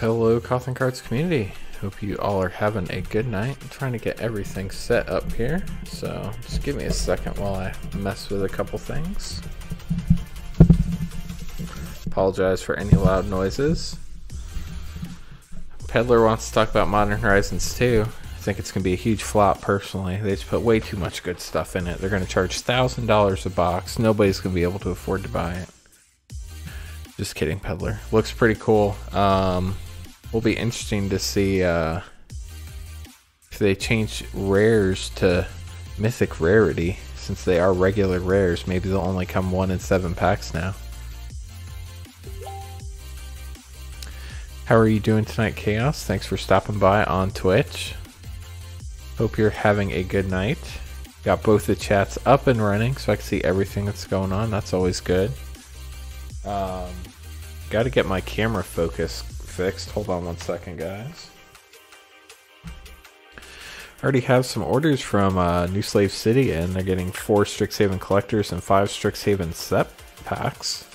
Hello, Cothern Cards community. Hope you all are having a good night. I'm trying to get everything set up here, so just give me a second while I mess with a couple things. Apologize for any loud noises. Peddler wants to talk about Modern Horizons 2. I think it's going to be a huge flop personally. They just put way too much good stuff in it. They're going to charge $1,000 a box. Nobody's going to be able to afford to buy it. Just kidding, Peddler. Looks pretty cool. Um, will be interesting to see uh, if they change rares to mythic rarity. Since they are regular rares, maybe they'll only come one in seven packs now. How are you doing tonight, Chaos? Thanks for stopping by on Twitch. Hope you're having a good night. Got both the chats up and running so I can see everything that's going on. That's always good. Um, Got to get my camera focus fixed. Hold on one second, guys. I already have some orders from uh, New Slave City, and they're getting four Strixhaven collectors and five Strixhaven set packs.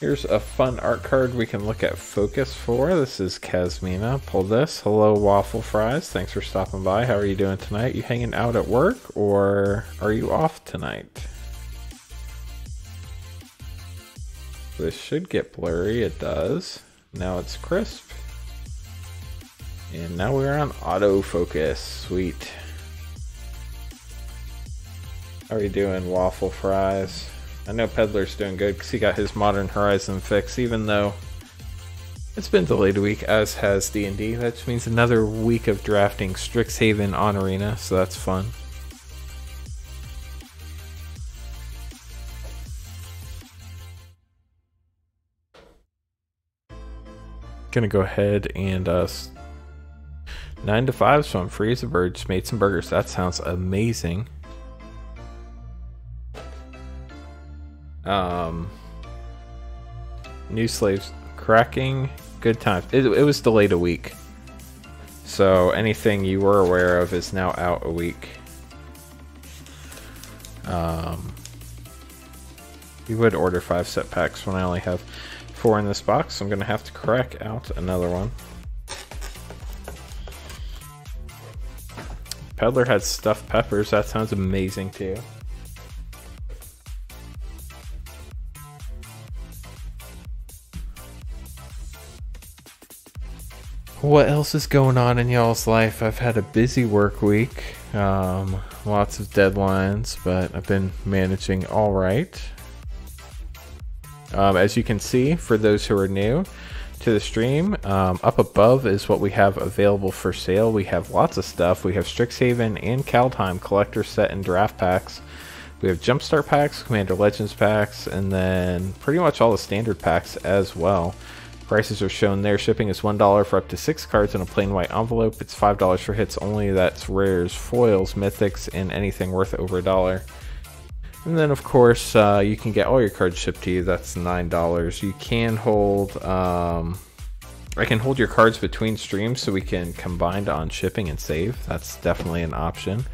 Here's a fun art card we can look at focus for. This is Kasmina. Pull this. Hello, Waffle Fries. Thanks for stopping by. How are you doing tonight? You hanging out at work or are you off tonight? This should get blurry. It does. Now it's crisp. And now we're on autofocus. Sweet. How are you doing, Waffle Fries? I know Peddler's doing good because he got his Modern Horizon fix, even though it's been delayed a week, as has D&D. That means another week of drafting Strixhaven on Arena, so that's fun. Gonna go ahead and uh, nine to five, so I'm free as a bird. Just made some burgers. That sounds amazing. Um, new slaves cracking. Good time. It, it was delayed a week. So anything you were aware of is now out a week. Um, you would order five set packs when I only have four in this box. I'm going to have to crack out another one. Peddler had stuffed peppers. That sounds amazing too. What else is going on in y'all's life? I've had a busy work week, um, lots of deadlines, but I've been managing all right. Um, as you can see, for those who are new to the stream, um, up above is what we have available for sale. We have lots of stuff. We have Strixhaven and Kaldheim collector set and draft packs. We have Jumpstart packs, Commander Legends packs, and then pretty much all the standard packs as well. Prices are shown there. Shipping is $1 for up to 6 cards in a plain white envelope. It's $5 for hits only. That's rares, foils, mythics, and anything worth over a dollar. And then, of course, uh, you can get all your cards shipped to you. That's $9. You can hold... Um, I can hold your cards between streams so we can combine on shipping and save. That's definitely an option.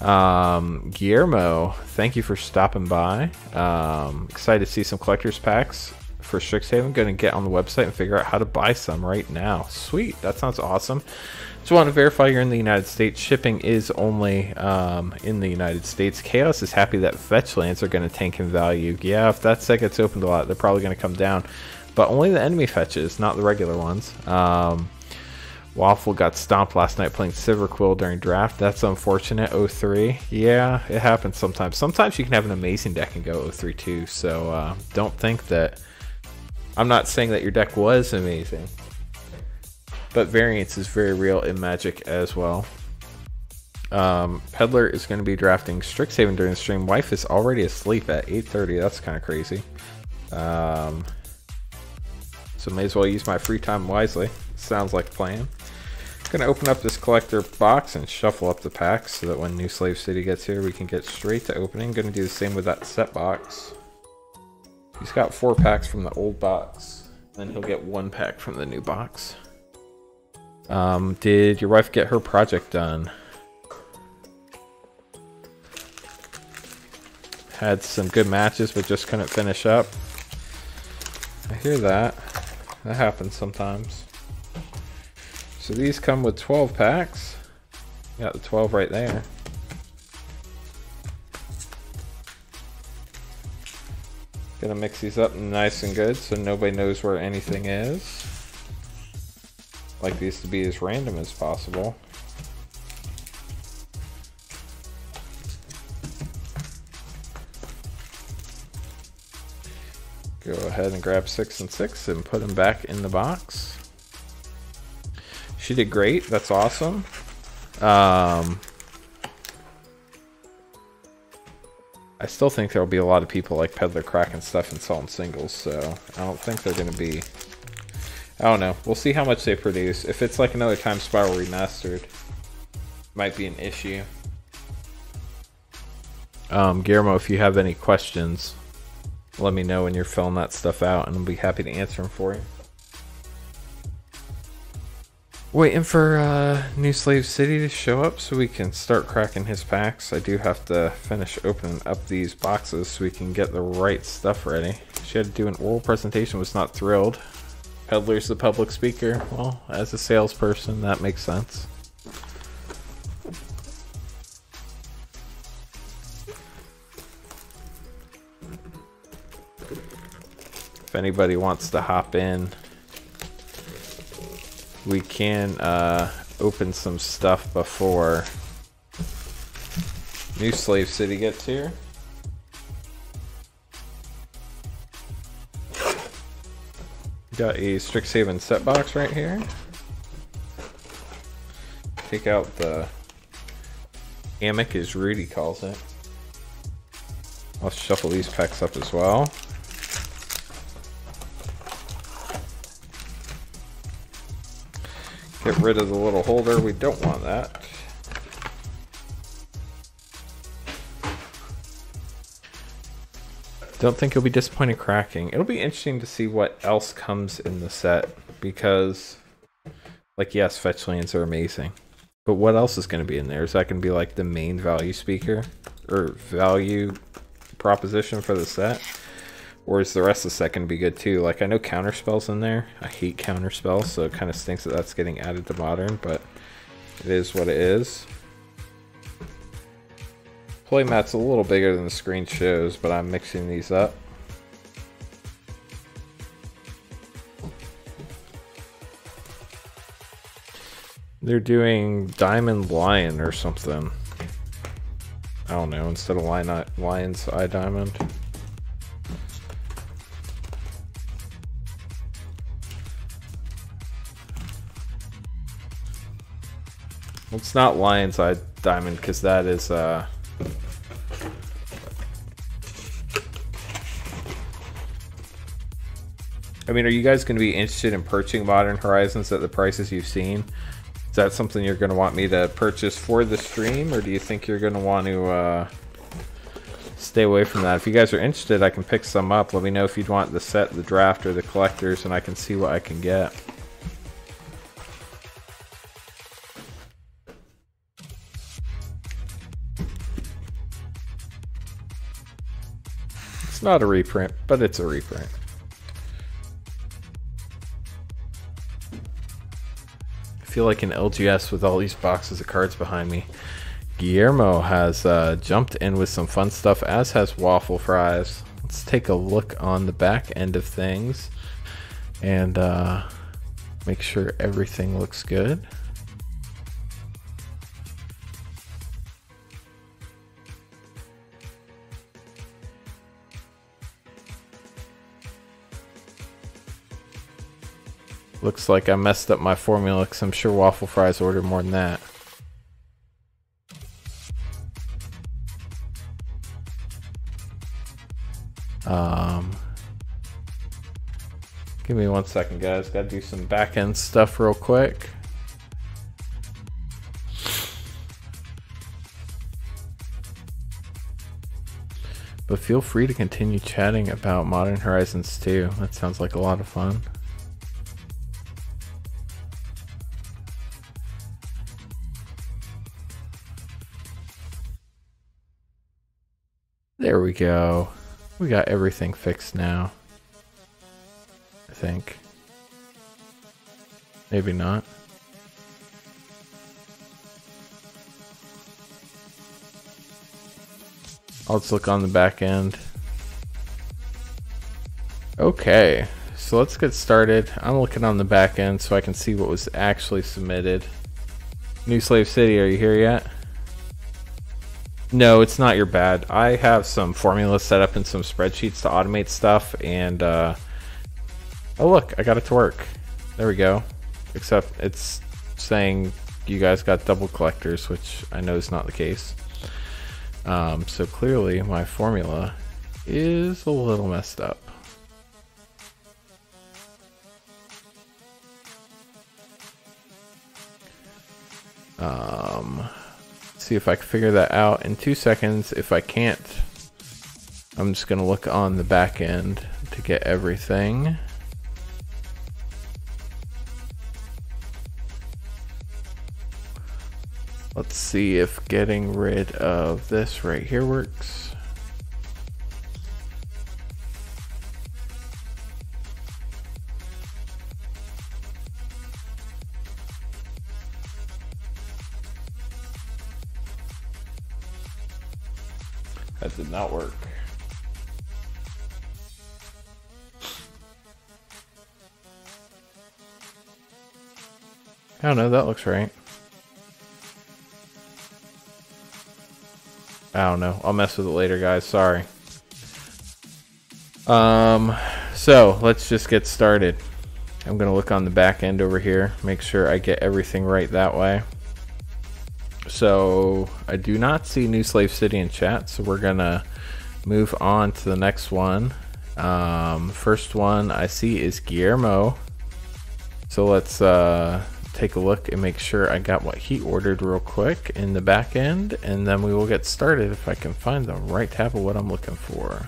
Um, Guillermo, thank you for stopping by. Um, excited to see some collector's packs for Strixhaven. Going to get on the website and figure out how to buy some right now. Sweet, that sounds awesome. Just want to verify you're in the United States. Shipping is only um, in the United States. Chaos is happy that fetch lands are going to tank in value. Yeah, if that set gets opened a lot, they're probably going to come down. But only the enemy fetches, not the regular ones. Um, Waffle got stomped last night playing Silverquill during draft. That's unfortunate. 03. Yeah, it happens sometimes. Sometimes you can have an amazing deck and go 03 too. So uh, don't think that I'm not saying that your deck was amazing, but variance is very real in Magic as well. Um, Peddler is going to be drafting Strixhaven during the stream. Wife is already asleep at 8:30. That's kind of crazy. Um, so may as well use my free time wisely. Sounds like a plan. Gonna open up this collector box and shuffle up the packs so that when New Slave City gets here, we can get straight to opening. Gonna do the same with that set box. He's got four packs from the old box. Then he'll get one pack from the new box. Um, did your wife get her project done? had some good matches but just couldn't finish up. I hear that. That happens sometimes. So these come with 12 packs. Got the 12 right there. Gonna mix these up nice and good so nobody knows where anything is. Like these to be as random as possible. Go ahead and grab six and six and put them back in the box. She did great. That's awesome. Um, I still think there'll be a lot of people like Peddler cracking stuff and selling singles, so I don't think they're going to be... I don't know. We'll see how much they produce. If it's like another Time Spiral remastered, might be an issue. Um, Guillermo, if you have any questions, let me know when you're filling that stuff out, and I'll be happy to answer them for you. Waiting for uh, New Slave City to show up so we can start cracking his packs. I do have to finish opening up these boxes so we can get the right stuff ready. She had to do an oral presentation, was not thrilled. Peddler's the public speaker. Well, as a salesperson, that makes sense. If anybody wants to hop in, we can uh, open some stuff before New Slave City gets here. Got a Strixhaven set box right here. Take out the hammock, as Rudy calls it. I'll shuffle these packs up as well. Get rid of the little holder. We don't want that. Don't think you'll be disappointed cracking. It'll be interesting to see what else comes in the set because, like, yes, fetch lands are amazing. But what else is going to be in there? Is that going to be like the main value speaker or value proposition for the set? Or is the rest of the set going to be good too? Like, I know counter spells in there. I hate counter spells, so it kind of stinks that that's getting added to modern, but it is what it is. Playmat's a little bigger than the screen shows, but I'm mixing these up. They're doing Diamond Lion or something. I don't know, instead of Lion, Lion's Eye Diamond. It's not Lion's Eye Diamond because that is uh I mean, are you guys going to be interested in purchasing Modern Horizons at the prices you've seen? Is that something you're going to want me to purchase for the stream, or do you think you're going to want to uh, stay away from that? If you guys are interested, I can pick some up. Let me know if you'd want the set, the draft, or the collectors, and I can see what I can get. Not a reprint, but it's a reprint. I feel like an LGS with all these boxes of cards behind me. Guillermo has uh, jumped in with some fun stuff, as has Waffle Fries. Let's take a look on the back end of things and uh, make sure everything looks good. Looks like I messed up my formula because I'm sure Waffle Fries ordered more than that. Um, give me one second, guys. Got to do some back end stuff real quick. But feel free to continue chatting about Modern Horizons 2. That sounds like a lot of fun. There we go. We got everything fixed now. I think. Maybe not. Let's look on the back end. Okay, so let's get started. I'm looking on the back end so I can see what was actually submitted. New Slave City, are you here yet? No, it's not your bad. I have some formulas set up in some spreadsheets to automate stuff, and uh, oh look, I got it to work. There we go. Except it's saying you guys got double collectors, which I know is not the case. Um, so clearly my formula is a little messed up. Um, see if I can figure that out in two seconds. If I can't, I'm just going to look on the back end to get everything. Let's see if getting rid of this right here works. That did not work. I don't know, that looks right. I don't know. I'll mess with it later, guys. Sorry. Um, so let's just get started. I'm going to look on the back end over here, make sure I get everything right that way. So I do not see New Slave City in chat, so we're going to move on to the next one. Um, first one I see is Guillermo. So let's uh, take a look and make sure I got what he ordered real quick in the back end, and then we will get started if I can find the right tab of what I'm looking for.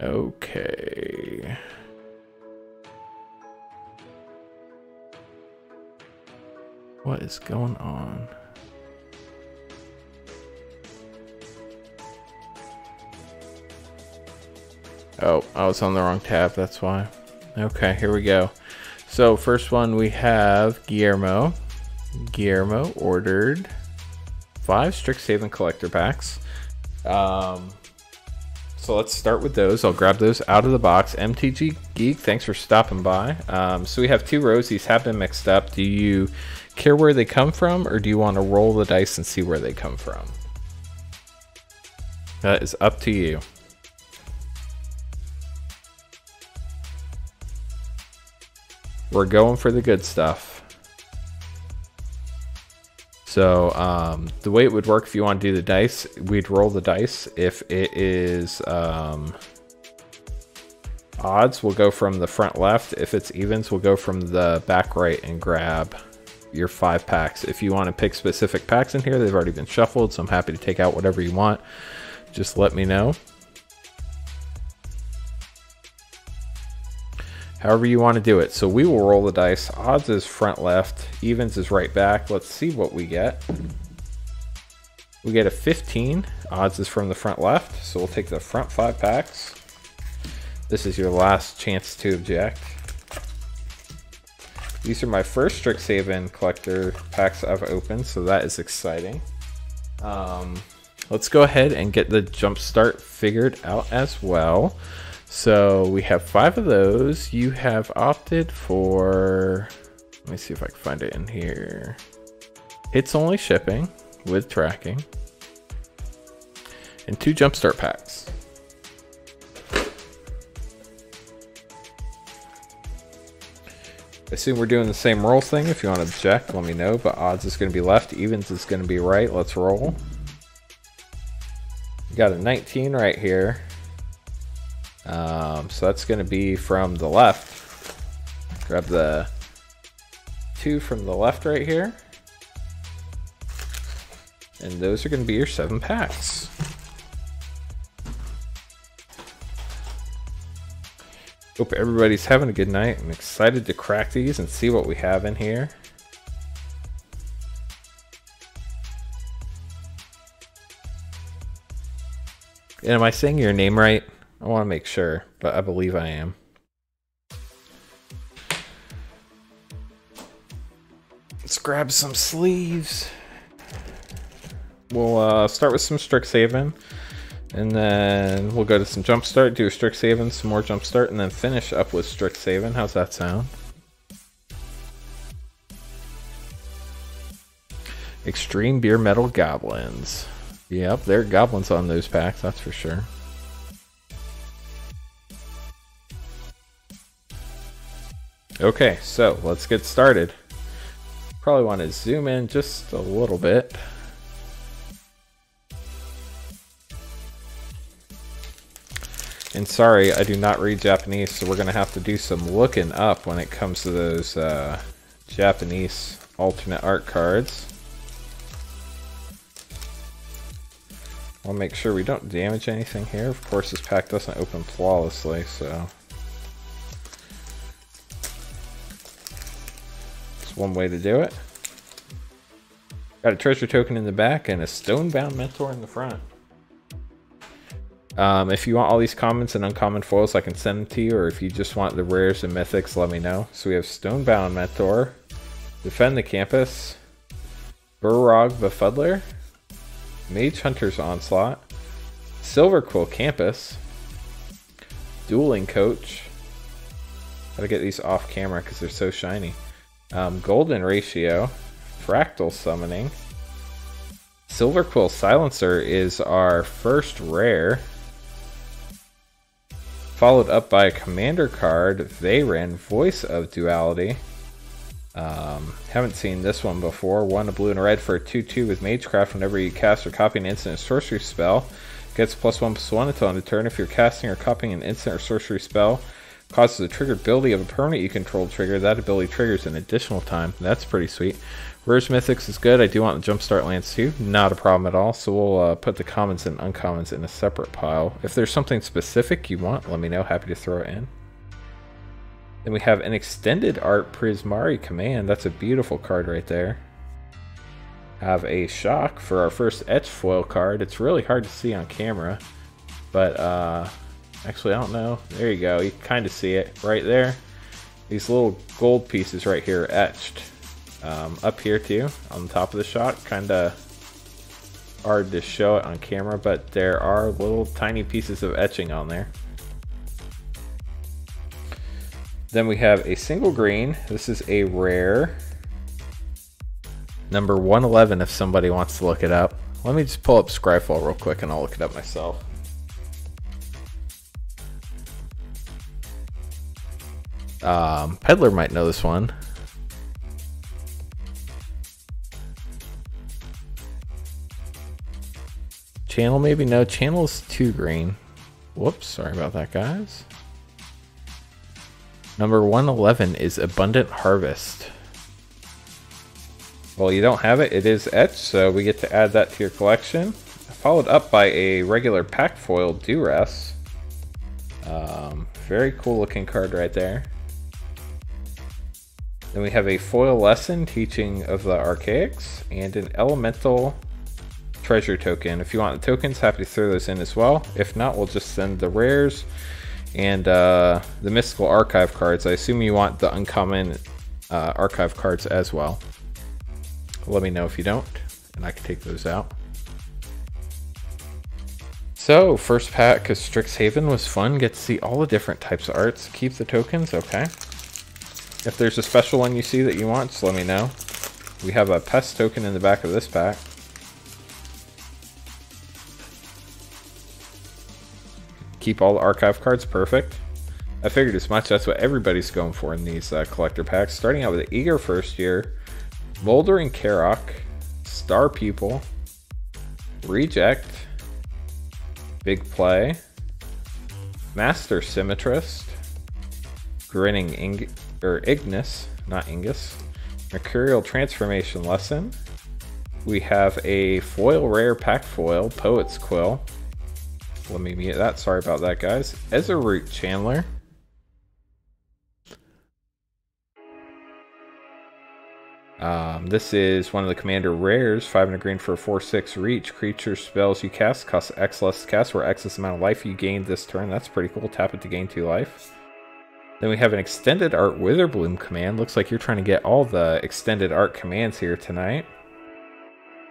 Okay. What is going on? Oh, I was on the wrong tab, that's why. Okay, here we go. So first one we have Guillermo. Guillermo ordered five Strixhaven collector packs. Um, so let's start with those. I'll grab those out of the box. MTG Geek, thanks for stopping by. Um, so we have two rows. These have been mixed up. Do you care where they come from, or do you want to roll the dice and see where they come from? That is up to you. We're going for the good stuff. So um, the way it would work if you want to do the dice, we'd roll the dice. If it is um, odds, we'll go from the front left. If it's evens, we'll go from the back right and grab your five packs. If you want to pick specific packs in here, they've already been shuffled, so I'm happy to take out whatever you want. Just let me know. however you want to do it. So we will roll the dice. Odds is front left, evens is right back. Let's see what we get. We get a 15. Odds is from the front left, so we'll take the front five packs. This is your last chance to object. These are my first Strixhaven collector packs I've opened, so that is exciting. Um, let's go ahead and get the jump start figured out as well. So we have five of those. You have opted for, let me see if I can find it in here. It's only shipping with tracking and two jumpstart packs. Assume we're doing the same roll thing. If you want to object, let me know. But odds is going to be left. Evens is going to be right. Let's roll. We got a 19 right here. Um, so that's going to be from the left. Grab the two from the left right here. And those are going to be your seven packs. Hope everybody's having a good night. I'm excited to crack these and see what we have in here. And am I saying your name right? I want to make sure, but I believe I am. Let's grab some sleeves. We'll uh, start with some Strixhaven. And then we'll go to some Jumpstart, do a Strixhaven, some more Jumpstart, and then finish up with Strixhaven. How's that sound? Extreme Beer Metal Goblins. Yep, there are goblins on those packs, that's for sure. Okay, so let's get started. Probably want to zoom in just a little bit. And sorry, I do not read Japanese, so we're going to have to do some looking up when it comes to those uh, Japanese alternate art cards. I'll make sure we don't damage anything here. Of course, this pack doesn't open flawlessly, so... It's one way to do it. Got a treasure token in the back and a stonebound mentor in the front. Um, if you want all these commons and uncommon foils, I can send them to you, or if you just want the rares and mythics, let me know. So we have Stonebound Mentor, Defend the Campus, Burrog Befuddler, Mage Hunter's Onslaught, Silverquill Campus, Dueling Coach. Gotta get these off camera because they're so shiny. Um, Golden Ratio, Fractal Summoning, Silverquill Silencer is our first rare followed up by a commander card, Veyran, Voice of Duality. Um, haven't seen this one before. One a blue and a red for a 2-2 with Magecraft. Whenever you cast or copy an instant or sorcery spell, gets plus one plus one until end of turn. If you're casting or copying an instant or sorcery spell, causes a triggered ability of a permanent you control trigger. That ability triggers an additional time. That's pretty sweet. Rares Mythics is good. I do want the Jumpstart lands too. Not a problem at all. So we'll uh, put the commons and uncommons in a separate pile. If there's something specific you want, let me know. Happy to throw it in. Then we have an extended art Prismari command. That's a beautiful card right there. Have a shock for our first etch foil card. It's really hard to see on camera, but uh, actually I don't know. There you go. You kind of see it right there. These little gold pieces right here etched um, up here too on the top of the shot. Kind of hard to show it on camera but there are little tiny pieces of etching on there. Then we have a single green. This is a rare number 111 if somebody wants to look it up. Let me just pull up Scryfall real quick and I'll look it up myself. Um, Peddler might know this one Channel maybe? No, channel is too green. Whoops, sorry about that, guys. Number 111 is Abundant Harvest. Well, you don't have it. It is etched, so we get to add that to your collection. Followed up by a regular pack foil Duress. Um, very cool looking card right there. Then we have a foil lesson teaching of the Archaics and an elemental treasure token. If you want the tokens, happy to throw those in as well. If not, we'll just send the rares and uh, the mystical archive cards. I assume you want the uncommon uh, archive cards as well. Let me know if you don't, and I can take those out. So, first pack of Strixhaven was fun. Get to see all the different types of arts. Keep the tokens, okay. If there's a special one you see that you want, just let me know. We have a pest token in the back of this pack. Keep all archive cards perfect. I figured as much. That's what everybody's going for in these uh, collector packs. Starting out with Eager First Year, Moldering Karok, Star Pupil, Reject, Big Play, Master Symmetrist, Grinning Ing or Ignis, not Ingus, Mercurial Transformation Lesson. We have a foil rare pack foil, Poet's Quill, let me mute that. Sorry about that, guys. Root Chandler. Um, this is one of the commander rares, 500 green for a 4-6 reach. Creature spells you cast cost X less to cast, where X is amount of life you gained this turn. That's pretty cool. Tap it to gain 2 life. Then we have an extended art Witherbloom command. Looks like you're trying to get all the extended art commands here tonight.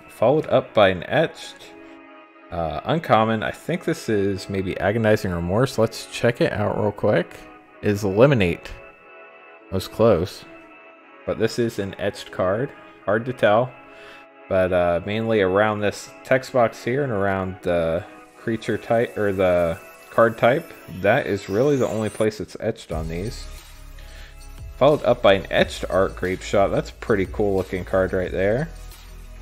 Followed up by an etched. Uh, uncommon, I think this is maybe Agonizing Remorse. Let's check it out real quick. Is Eliminate. Was close. But this is an etched card. Hard to tell. But uh, mainly around this text box here and around the creature type, or the card type, that is really the only place it's etched on these. Followed up by an etched art Grapeshot. That's a pretty cool looking card right there.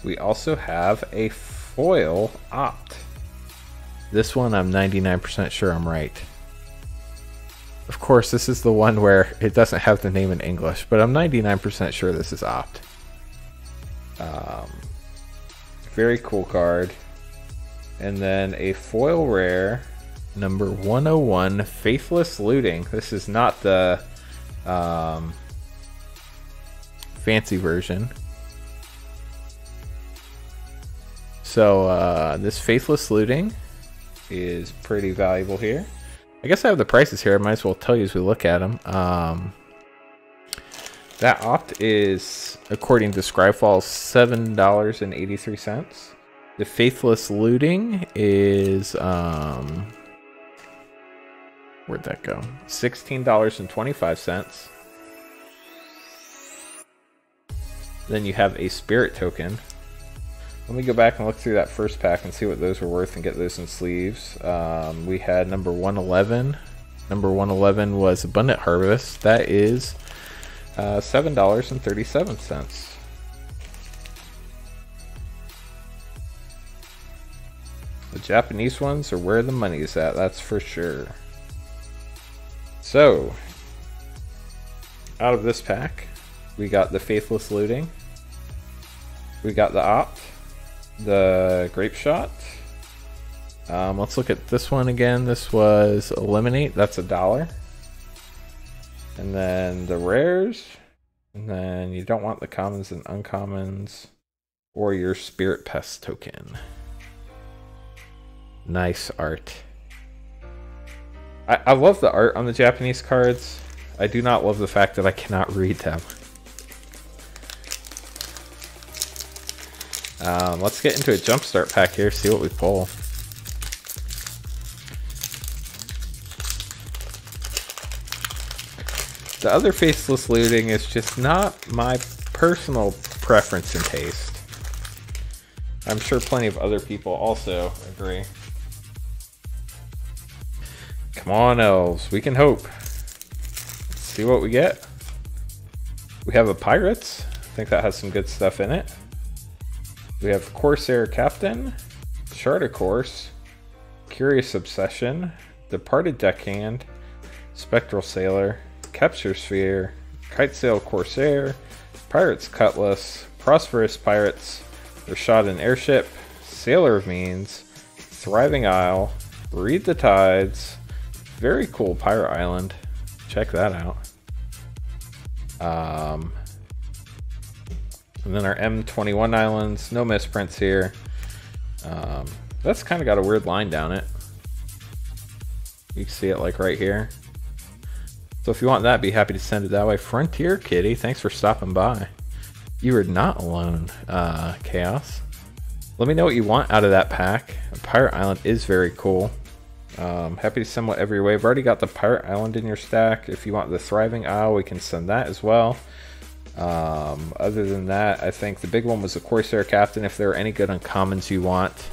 We also have a foil opt. This one I'm 99% sure I'm right. Of course, this is the one where it doesn't have the name in English, but I'm 99% sure this is Opt. Um, very cool card. And then a foil rare, number 101, Faithless Looting. This is not the um, fancy version. So uh, this Faithless Looting is pretty valuable here. I guess I have the prices here. I might as well tell you as we look at them. Um, that opt is, according to Scryfall, $7.83. The Faithless Looting is, um, where'd that go? $16.25. Then you have a Spirit Token. Let me go back and look through that first pack and see what those were worth and get those in sleeves. Um, we had number 111. Number 111 was Abundant Harvest. That is uh, $7.37. The Japanese ones are where the money is at, that's for sure. So, out of this pack, we got the Faithless Looting. We got the Opt the Grapeshot. Um, let's look at this one again. This was Eliminate. That's a dollar. And then the rares. And then you don't want the commons and uncommons or your Spirit Pest token. Nice art. I, I love the art on the Japanese cards. I do not love the fact that I cannot read them. Um, let's get into a jumpstart pack here, see what we pull. The other Faithless Looting is just not my personal preference and taste. I'm sure plenty of other people also agree. Come on, elves. We can hope. Let's see what we get. We have a Pirates. I think that has some good stuff in it. We have Corsair Captain, Chart a Course, Curious Obsession, Departed Deckhand, Spectral Sailor, Capture Sphere, Kitesail Corsair, Pirates Cutlass, Prosperous Pirates, Rishadan Airship, Sailor of Means, Thriving Isle, Read the Tides, very cool Pirate Island. Check that out. Um, and then our M21 islands, no misprints here. Um, that's kind of got a weird line down it. You can see it like right here. So if you want that, be happy to send it that way. Frontier Kitty, thanks for stopping by. You are not alone, uh, Chaos. Let me know what you want out of that pack. Pirate Island is very cool. Um, happy to send whatever your way. I've already got the Pirate Island in your stack. If you want the Thriving Isle, we can send that as well. Um, other than that, I think the big one was the Corsair Captain. If there are any good uncommons you want,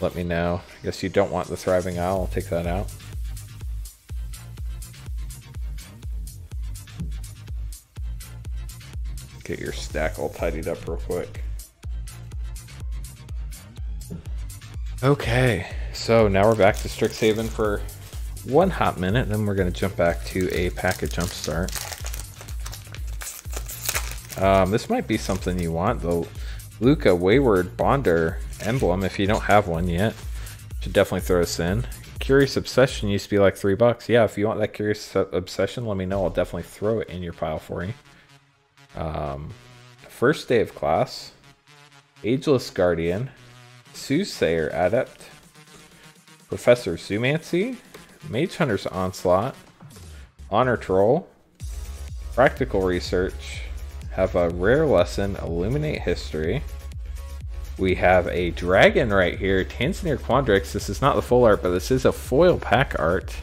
let me know. I guess you don't want the Thriving Isle. I'll take that out. Get your stack all tidied up real quick. Okay, so now we're back to Strixhaven for one hot minute, then we're going to jump back to a package jumpstart. Um, this might be something you want, the Lukka Wayward Bonder emblem, if you don't have one yet. Should definitely throw this in. Curious Obsession used to be like three bucks. Yeah, if you want that Curious Obsession, let me know. I'll definitely throw it in your pile for you. Um, First Day of Class, Ageless Guardian, Soothsayer Adept, Professor Zoomancy, Mage Hunter's Onslaught, Honor Troll, Practical Research, have a Rare Lesson, Illuminate History. We have a dragon right here, Tanazir Quandrix. This is not the full art, but this is a foil pack art.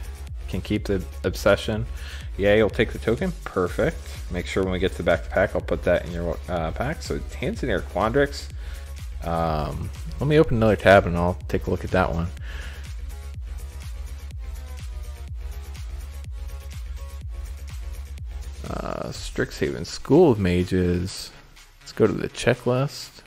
Can keep the obsession. Yeah, you'll take the token. Perfect. Make sure when we get to the back to pack, I'll put that in your uh, pack. So Tanazir Quandrix. Um, let me open another tab and I'll take a look at that one. Uh, Strixhaven School of Mages. Let's go to the checklist.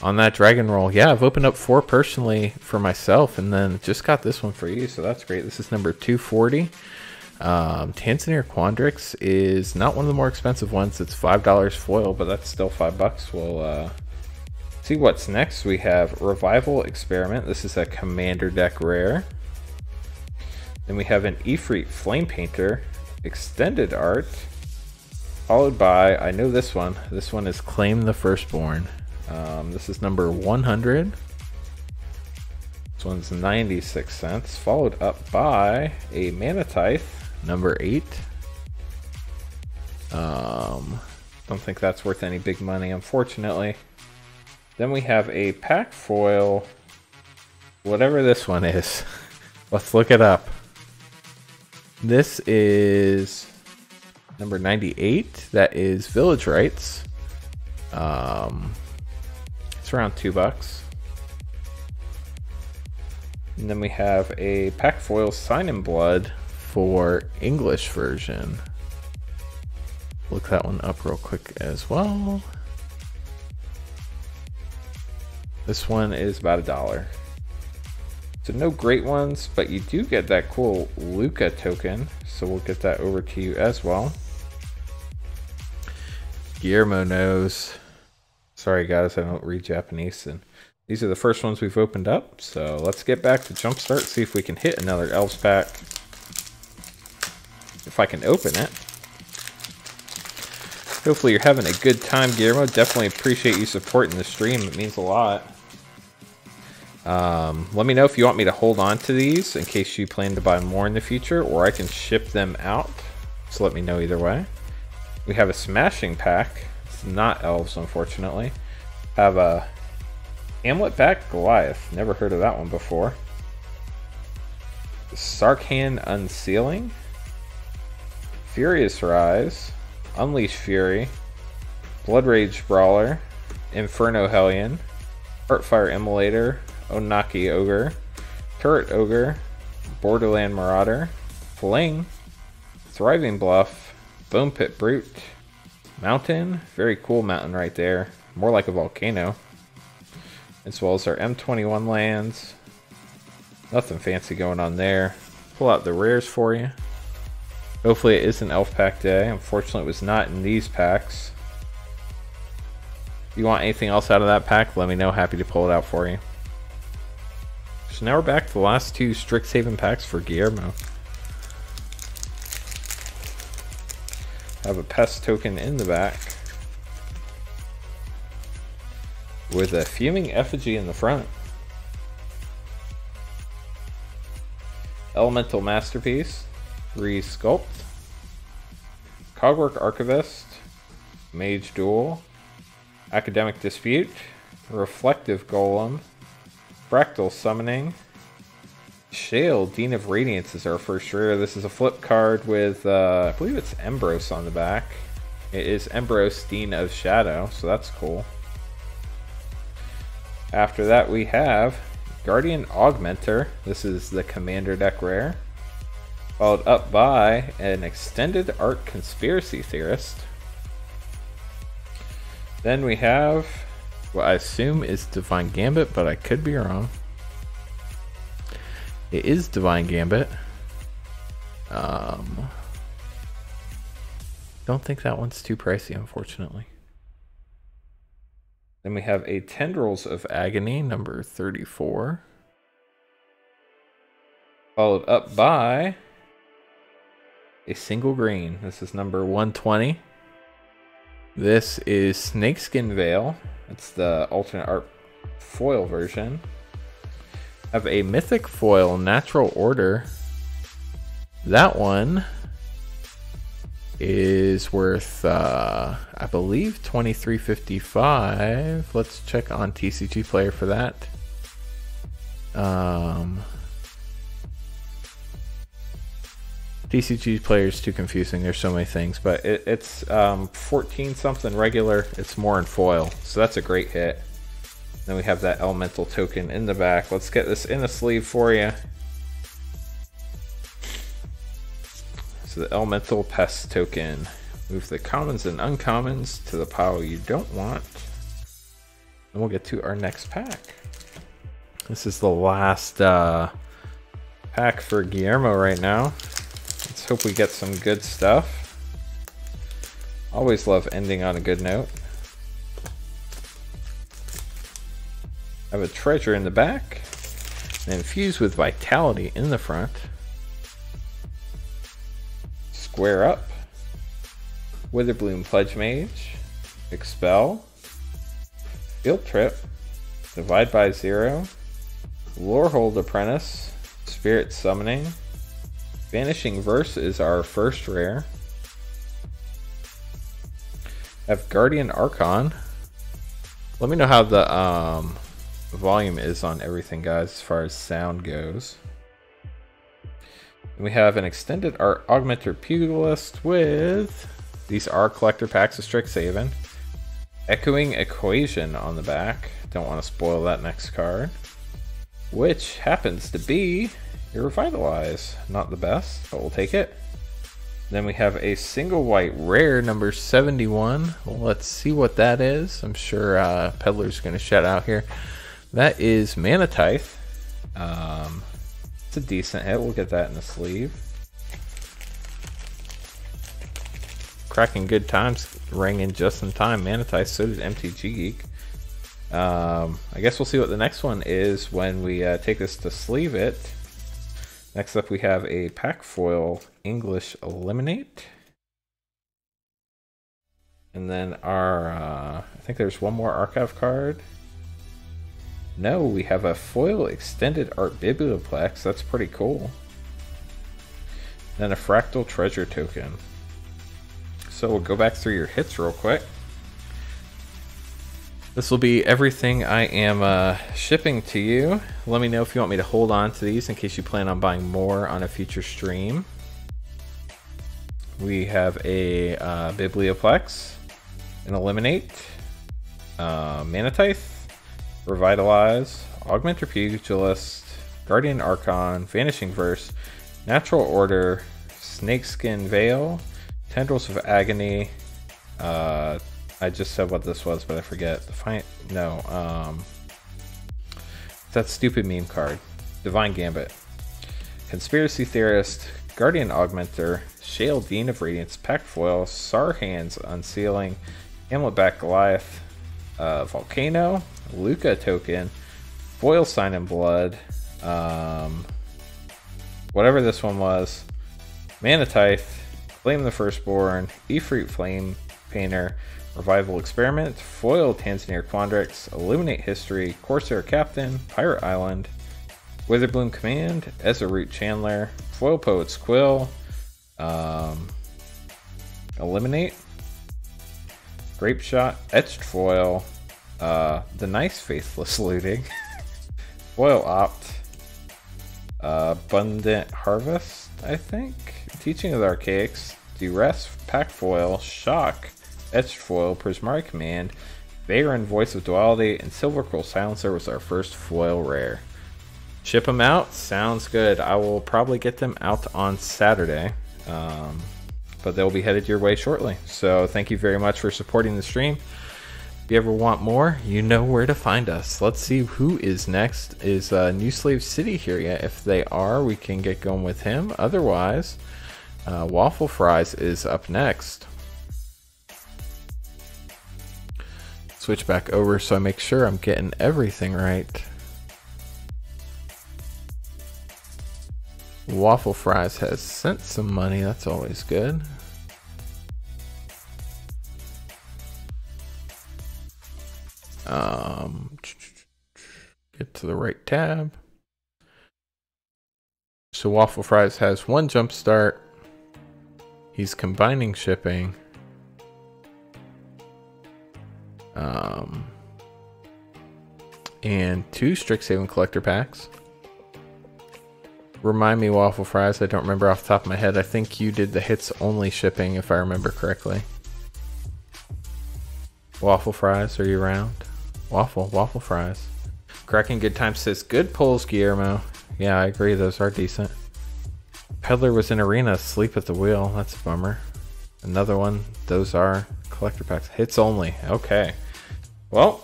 On that dragon roll, yeah, I've opened up four personally for myself and then just got this one for you, so that's great. This is number 240. Um, Tanazir Quandrix is not one of the more expensive ones. It's $5 foil, but that's still 5 bucks. We'll uh, see what's next. We have Revival Experiment. This is a Commander deck rare. Then we have an Efreet Flame Painter extended art, followed by, I know this one, this one is Claim the Firstborn. Um, this is number 100. This one's 96 cents, followed up by a Manatithe, number 8. Um, don't think that's worth any big money, unfortunately. Then we have a pack foil, whatever this one is. Let's look it up. This is number 98. That is Village Rites. Um, it's around two bucks. And then we have a pack foil sign in blood for English version. Look that one up real quick as well. This one is about a dollar. So no great ones, but you do get that cool Lukka token. So we'll get that over to you as well. Guillermo knows. Sorry guys, I don't read Japanese. And these are the first ones we've opened up. So let's get back to Jumpstart, see if we can hit another Elves pack. If I can open it. Hopefully you're having a good time, Guillermo. Definitely appreciate you supporting the stream. It means a lot. Um, let me know if you want me to hold on to these in case you plan to buy more in the future, or I can ship them out. So let me know either way. We have a smashing pack. It's not elves, unfortunately. Have a Hamletback Goliath. Never heard of that one before. Sarkhan Unsealing. Furious Rise. Unleash Fury. Bloodrage Brawler. Inferno Hellion. Heartfire Immolator. Onakke Ogre, Turret Ogre, Borderland Marauder, Fling, Thriving Bluff, Bone Pit Brute, Mountain, very cool mountain right there, more like a volcano, as well as our M21 lands. Nothing fancy going on there. Pull out the rares for you. Hopefully it is an elf pack day. Unfortunately it was not in these packs. If you want anything else out of that pack, let me know. Happy to pull it out for you. So now we're back to the last two Strixhaven packs for Guillermo. I Have a pest token in the back. With a fuming effigy in the front. Elemental Masterpiece. Resculpt. Cogwork Archivist. Mage Duel. Academic Dispute. Reflective Golem. Fractal Summoning. Shaile, Dean of Radiance is our first rare. This is a flip card with, uh, I believe it's Embrose on the back. It is Embrose, Dean of Shadow, so that's cool. After that we have Guardian Augmenter. This is the Commander deck rare. Followed up by an Extended Art Conspiracy Theorist. Then we have what I assume is Divine Gambit, but I could be wrong. It is Divine Gambit. Um, don't think that one's too pricey, unfortunately. Then we have a Tendrils of Agony, number 34. Followed up by a single green. This is number 120. This is Snakeskin Veil. It's the alternate art foil version. Have a mythic foil natural order. That one is worth uh, I believe 2355. Let's check on TCG player for that. Um TCG player is too confusing. There's so many things, but it, it's um, 14 something regular. It's more in foil, so that's a great hit. Then we have that elemental token in the back. Let's get this in a sleeve for you. So the elemental pest token. Move the commons and uncommons to the pile you don't want. And we'll get to our next pack. This is the last uh, pack for Guillermo right now. Hope we get some good stuff. Always love ending on a good note. Have a treasure in the back. And infused with vitality in the front. Square up. Witherbloom Pledge Mage. Expel. Field Trip. Divide by Zero. Lorehold Apprentice. Spirit Summoning. Vanishing Verse is our first rare. Have Guardian Archon. Let me know how the um, volume is on everything, guys, as far as sound goes. And we have an extended art augmenter pugilist with these are collector packs of Strixhaven. Echoing Equation on the back. Don't want to spoil that next card. Which happens to be Revitalize. Not the best, but we'll take it. Then we have a single white rare, number 71. Well, let's see what that is. I'm sure uh, Peddler's going to shout out here. That is Mana Tithe. Um, it's a decent hit. We'll get that in the sleeve. Cracking good times, rang in just in time. Mana Tithe, so did MTG Geek. Um, I guess we'll see what the next one is when we uh, take this to sleeve it. Next up, we have a pack foil English Eliminate. And then our, uh, I think there's one more archive card. No, we have a foil extended art biblioplex. That's pretty cool. Then a fractal treasure token. So we'll go back through your hits real quick. This will be everything I am uh, shipping to you. Let me know if you want me to hold on to these in case you plan on buying more on a future stream. We have a uh, Biblioplex, an Eliminate, uh, Mana Tithe, Revitalize, Augmenter Pugilist, Guardian Archon, Vanishing Verse, Natural Order, Snakeskin Veil, Tendrils of Agony, uh, I just said what this was, but I forget. The fine no, um that stupid meme card. Divine Gambit. Conspiracy Theorist, Guardian Augmenter, Shaile Dean of Radiance, Pack Foil, Sarkhan's Unsealing, Hamletback Goliath, uh, Volcano, Lukka Token, Foil Sign in Blood, um, whatever this one was, Mana Tithe, Flame the Firstborn, Efreet Flame Painter, Revival Experiment, Foil Tanazir Quandrix, Illuminate History, Corsair Captain, Pirate Island, Witherbloom Command, Ezra Root Chandler, Foil Poet's Quill, um, Eliminate, Grapeshot, Etched Foil, uh, The Nice Faithless Looting, Foil Opt, uh, Abundant Harvest, I think, Teaching of the Archaics, Duress, Pack Foil, Shock, Etched Foil, Prismari Command, Vagrant Voice of Duality, and Silver Silverquill Silencer was our first foil rare. Ship them out? Sounds good. I will probably get them out on Saturday. Um, but they'll be headed your way shortly. So thank you very much for supporting the stream. If you ever want more, you know where to find us. Let's see who is next. Is uh, New Slave City here yet? If they are, we can get going with him. Otherwise, uh, Waffle Fries is up next. Switch back over so I make sure I'm getting everything right. Waffle Fries has sent some money, that's always good. Um, get to the right tab. So Waffle Fries has one jump start. He's combining shipping. Um, and two Strixhaven collector packs. Remind me, Waffle Fries, I don't remember off the top of my head. I think you did the hits only shipping, if I remember correctly. Waffle Fries, are you around? Waffle, Waffle Fries. Cracking Good Time says, good pulls, Guillermo. Yeah, I agree, those are decent. Peddler was in arena, asleep at the wheel. That's a bummer. Another one, those are collector packs. Hits only, okay. Well,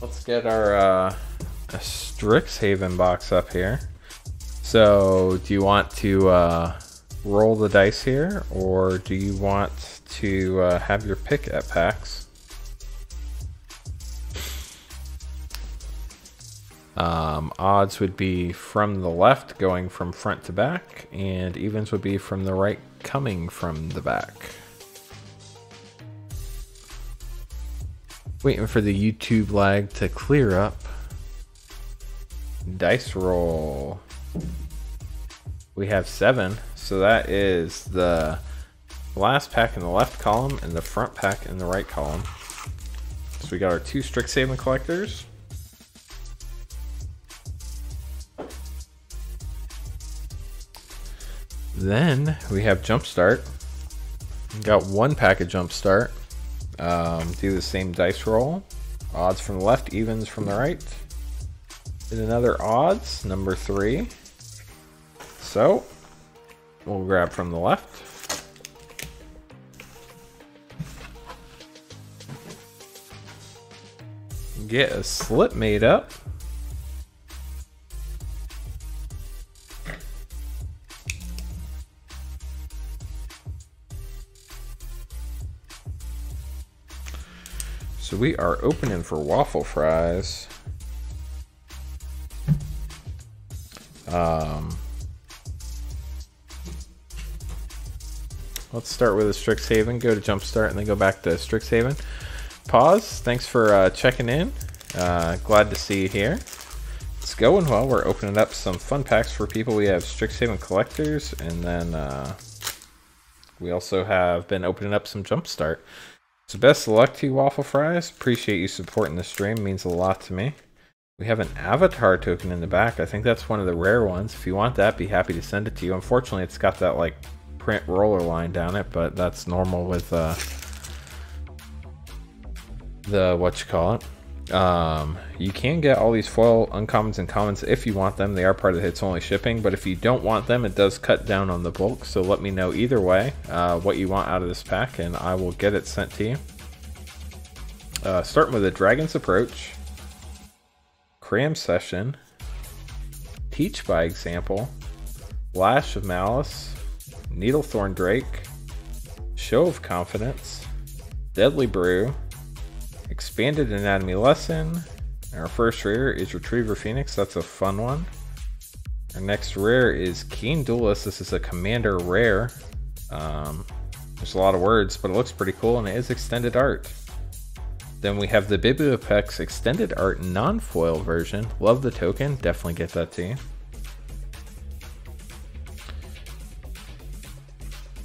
let's get our uh, Strixhaven box up here. So, do you want to uh, roll the dice here, or do you want to uh, have your pick at packs? Um, odds would be from the left going from front to back, and evens would be from the right coming from the back. Waiting for the YouTube lag to clear up. Dice roll. We have seven, so that is the last pack in the left column and the front pack in the right column. So we got our two Strixhaven collectors. Then we have Jumpstart. Got one pack of Jumpstart. Um, do the same dice roll. Odds from the left, evens from the right. And another odds, number three. So, we'll grab from the left. Get a slip made up. So we are opening for waffle fries. Um, let's start with a Strixhaven, go to Jumpstart, and then go back to Strixhaven. Pause. Thanks for uh, checking in. Uh, glad to see you here. It's going well. We're opening up some fun packs for people. We have Strixhaven collectors, and then uh, we also have been opening up some Jumpstart. So best of luck to you, Waffle Fries. Appreciate you supporting the stream. Means a lot to me. We have an avatar token in the back. I think that's one of the rare ones. If you want that, be happy to send it to you. Unfortunately, it's got that like print roller line down it, but that's normal with uh, the what you call it. Um, you can get all these foil uncommons and commons if you want them. They are part of the hits only shipping, but if you don't want them, it does cut down on the bulk. So let me know either way uh, what you want out of this pack, and I will get it sent to you. Uh, starting with a Dragon's Approach, Cram Session, Teach by Example, Lash of Malice, Needlethorn Drake, Show of Confidence, Deadly Brew, Expanded Anatomy Lesson. Our first rare is Retriever Phoenix. That's a fun one. Our next rare is Keen Duelist. This is a Commander rare. Um, there's a lot of words, but it looks pretty cool and it is extended art. Then we have the Biblioplex extended art non-foil version. Love the token. Definitely get that to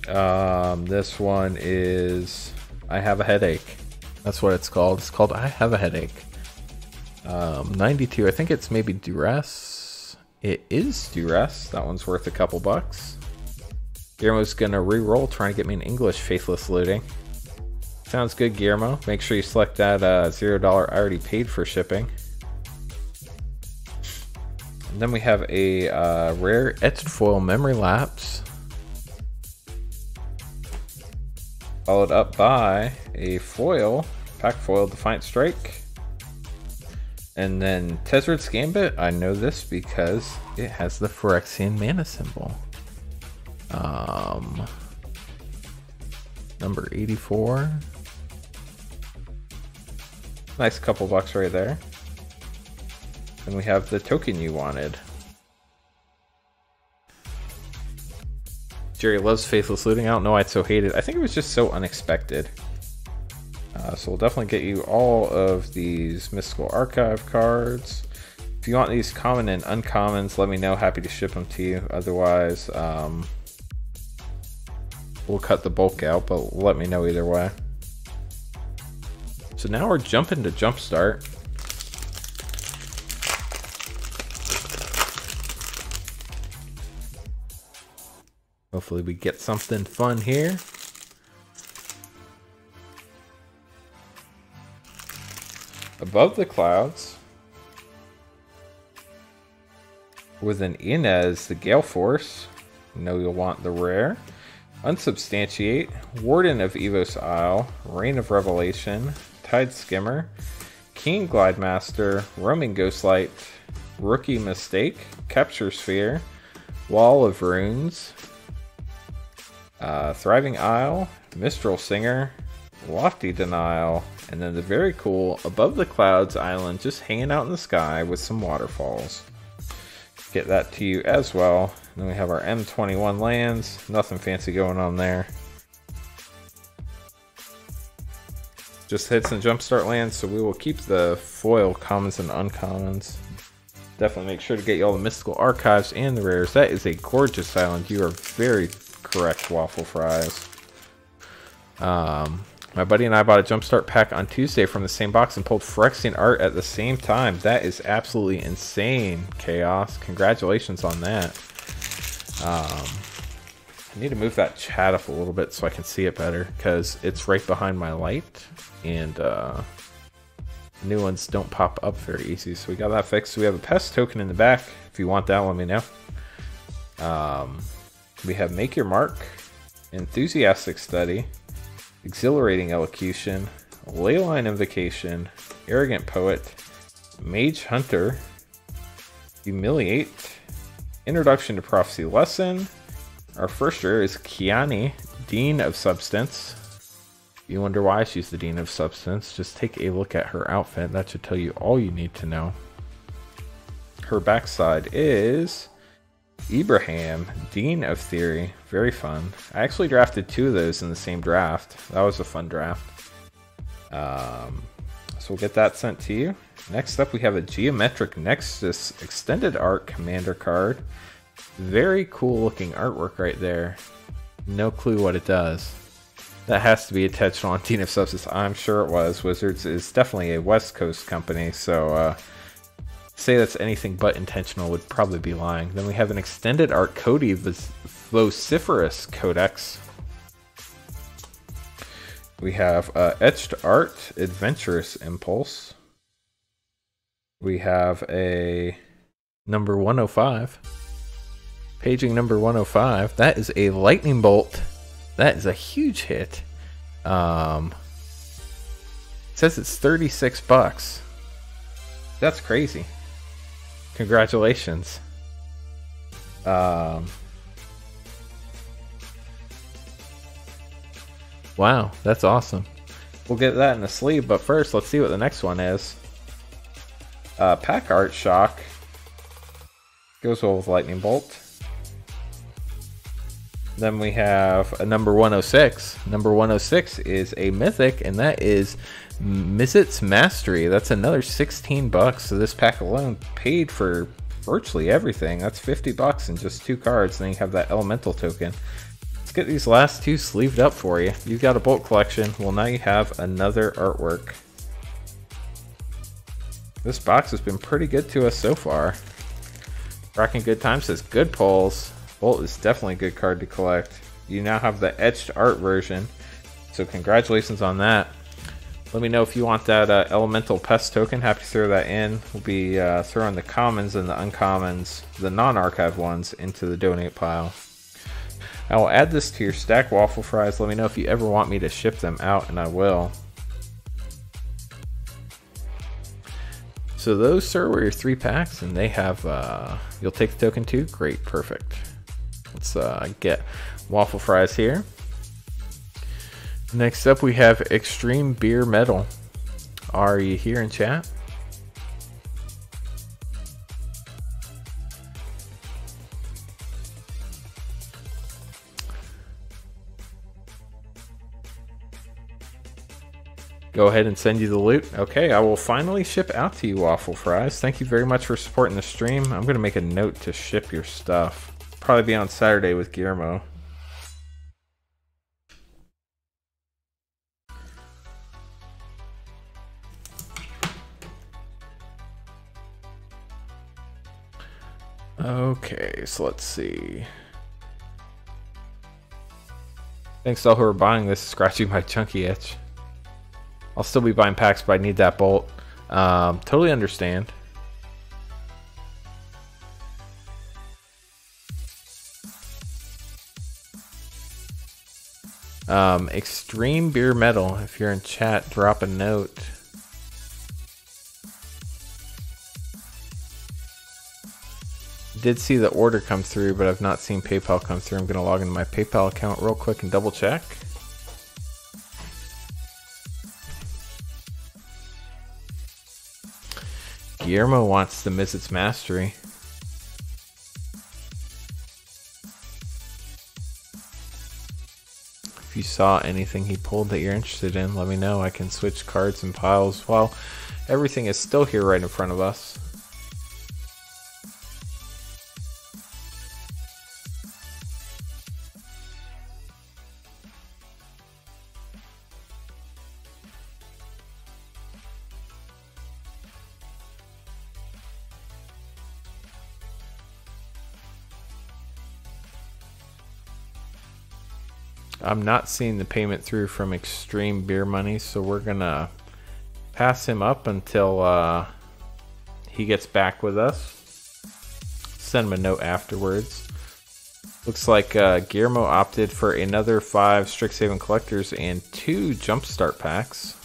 you. Um, this one is I have a headache. That's what it's called. It's called I Have a Headache. Um, 92. I think it's maybe Duress. It is Duress. That one's worth a couple bucks. Guillermo's gonna re-roll trying to get me an English Faithless Looting. Sounds good, Guillermo. Make sure you select that uh, $0 I already paid for shipping. And then we have a uh, rare etched foil memory lapse. Followed up by a foil, pack foil Defiant Strike. And then Tezzeret's Gambit, I know this because it has the Phyrexian mana symbol. Um, number 84. Nice couple bucks right there. And we have the token you wanted. Jerry loves Faithless Looting. I don't know why it's so hated. I think it was just so unexpected. Uh, so we'll definitely get you all of these Mystical Archive cards. If you want these common and uncommons, let me know. Happy to ship them to you. Otherwise, um, we'll cut the bulk out, but let me know either way. So now we're jumping to Jumpstart. Hopefully we get something fun here. Above the clouds, with an Inniaz, the Gale Force. Know you'll want the rare. Unsubstantiate, Warden of Evos Isle, Rain of Revelation, Tide Skimmer, Keen Glide Master, Roaming Ghostlight, Rookie Mistake, Capture Sphere, Wall of Runes, uh, Thriving Isle, Mistral Singer, Lofty Denial, and then the very cool Above the Clouds Island just hanging out in the sky with some waterfalls get that to you as well. then we have our M21 lands. Nothing fancy going on there. Just hits and jumpstart lands, so we will keep the foil commons and uncommons. Definitely make sure to get you all the mystical archives and the rares. That is a gorgeous island. You are very correct, Waffle Fries. Um, my buddy and I bought a Jumpstart pack on Tuesday from the same box and pulled Phyrexian art at the same time. That is absolutely insane, Chaos. Congratulations on that. Um, I need to move that chat up a little bit so I can see it better because it's right behind my light and uh, new ones don't pop up very easy. So we got that fixed. we have a pest token in the back. If you want that, let me know. Um, we have Make Your Mark, Enthusiastic Study, Exhilarating Elocution, Leyline Invocation, Arrogant Poet, Mage Hunter, Humiliate, Introduction to Prophecy Lesson. Our first rare is Kianne, Dean of Substance. You wonder why she's the Dean of Substance? Just take a look at her outfit. That should tell you all you need to know. Her backside is Imbraham, Dean of Theory. Very fun. I actually drafted two of those in the same draft. That was a fun draft. Um, so we'll get that sent to you. Next up, we have a Geometric Nexus Extended Art Commander card. Very cool looking artwork right there. No clue what it does. That has to be intentional on Dean of Substance. I'm sure it was. Wizards is definitely a West Coast company, so uh, say that's anything but intentional would probably be lying. Then we have an extended art Codie Vociferous Codex. We have uh, Etched Art Adventurous Impulse. We have a number 105. Paging number 105. That is a lightning bolt. That is a huge hit. Um, says it's 36 bucks. That's crazy. Congratulations. Um, wow, that's awesome. We'll get that in the sleeve, but first, let's see what the next one is. Uh, Pack Art Shock. Goes well with Lightning Bolt. Then we have a number 106. Number 106 is a mythic, and that is Mizzix's Mastery. That's another 16 bucks. So this pack alone paid for virtually everything. That's 50 bucks in just two cards. And then you have that elemental token. Let's get these last two sleeved up for you. You've got a bolt collection. Well, now you have another artwork. This box has been pretty good to us so far. Rocking Good Time says good pulls. Bolt is definitely a good card to collect. You now have the etched art version. So congratulations on that. Let me know if you want that uh, elemental pest token. Happy to throw that in. We'll be uh, throwing the commons and the uncommons, the non-archive ones, into the donate pile. I will add this to your stack waffle fries. Let me know if you ever want me to ship them out, and I will. So those, sir, were your three packs, and they have. Uh, you'll take the token too. Great, perfect. Let's uh, get waffle fries here. Next up, we have Extreme Beer Metal. Are you here in chat? go ahead and send you the loot. Okay, I will finally ship out to you, Waffle Fries. Thank you very much for supporting the stream. I'm going to make a note to ship your stuff. Probably be on Saturday with Guillermo. Okay, so let's see. Thanks to all who are buying this, scratching my chunky itch. I'll still be buying packs, but I need that bolt. Um, totally understand. Um, Extreme Beer Metal, if you're in chat, drop a note. Did see the order come through, but I've not seen PayPal come through. I'm going to log into my PayPal account real quick and double check. Guillermo wants the Mizzix's Mastery. If you saw anything he pulled that you're interested in, let me know. I can switch cards and piles while everything is still here right in front of us. I'm not seeing the payment through from Extreme Beer Money, so we're gonna pass him up until uh, he gets back with us. Send him a note afterwards. Looks like uh, Guillermo opted for another five Strixhaven collectors and two Jumpstart packs.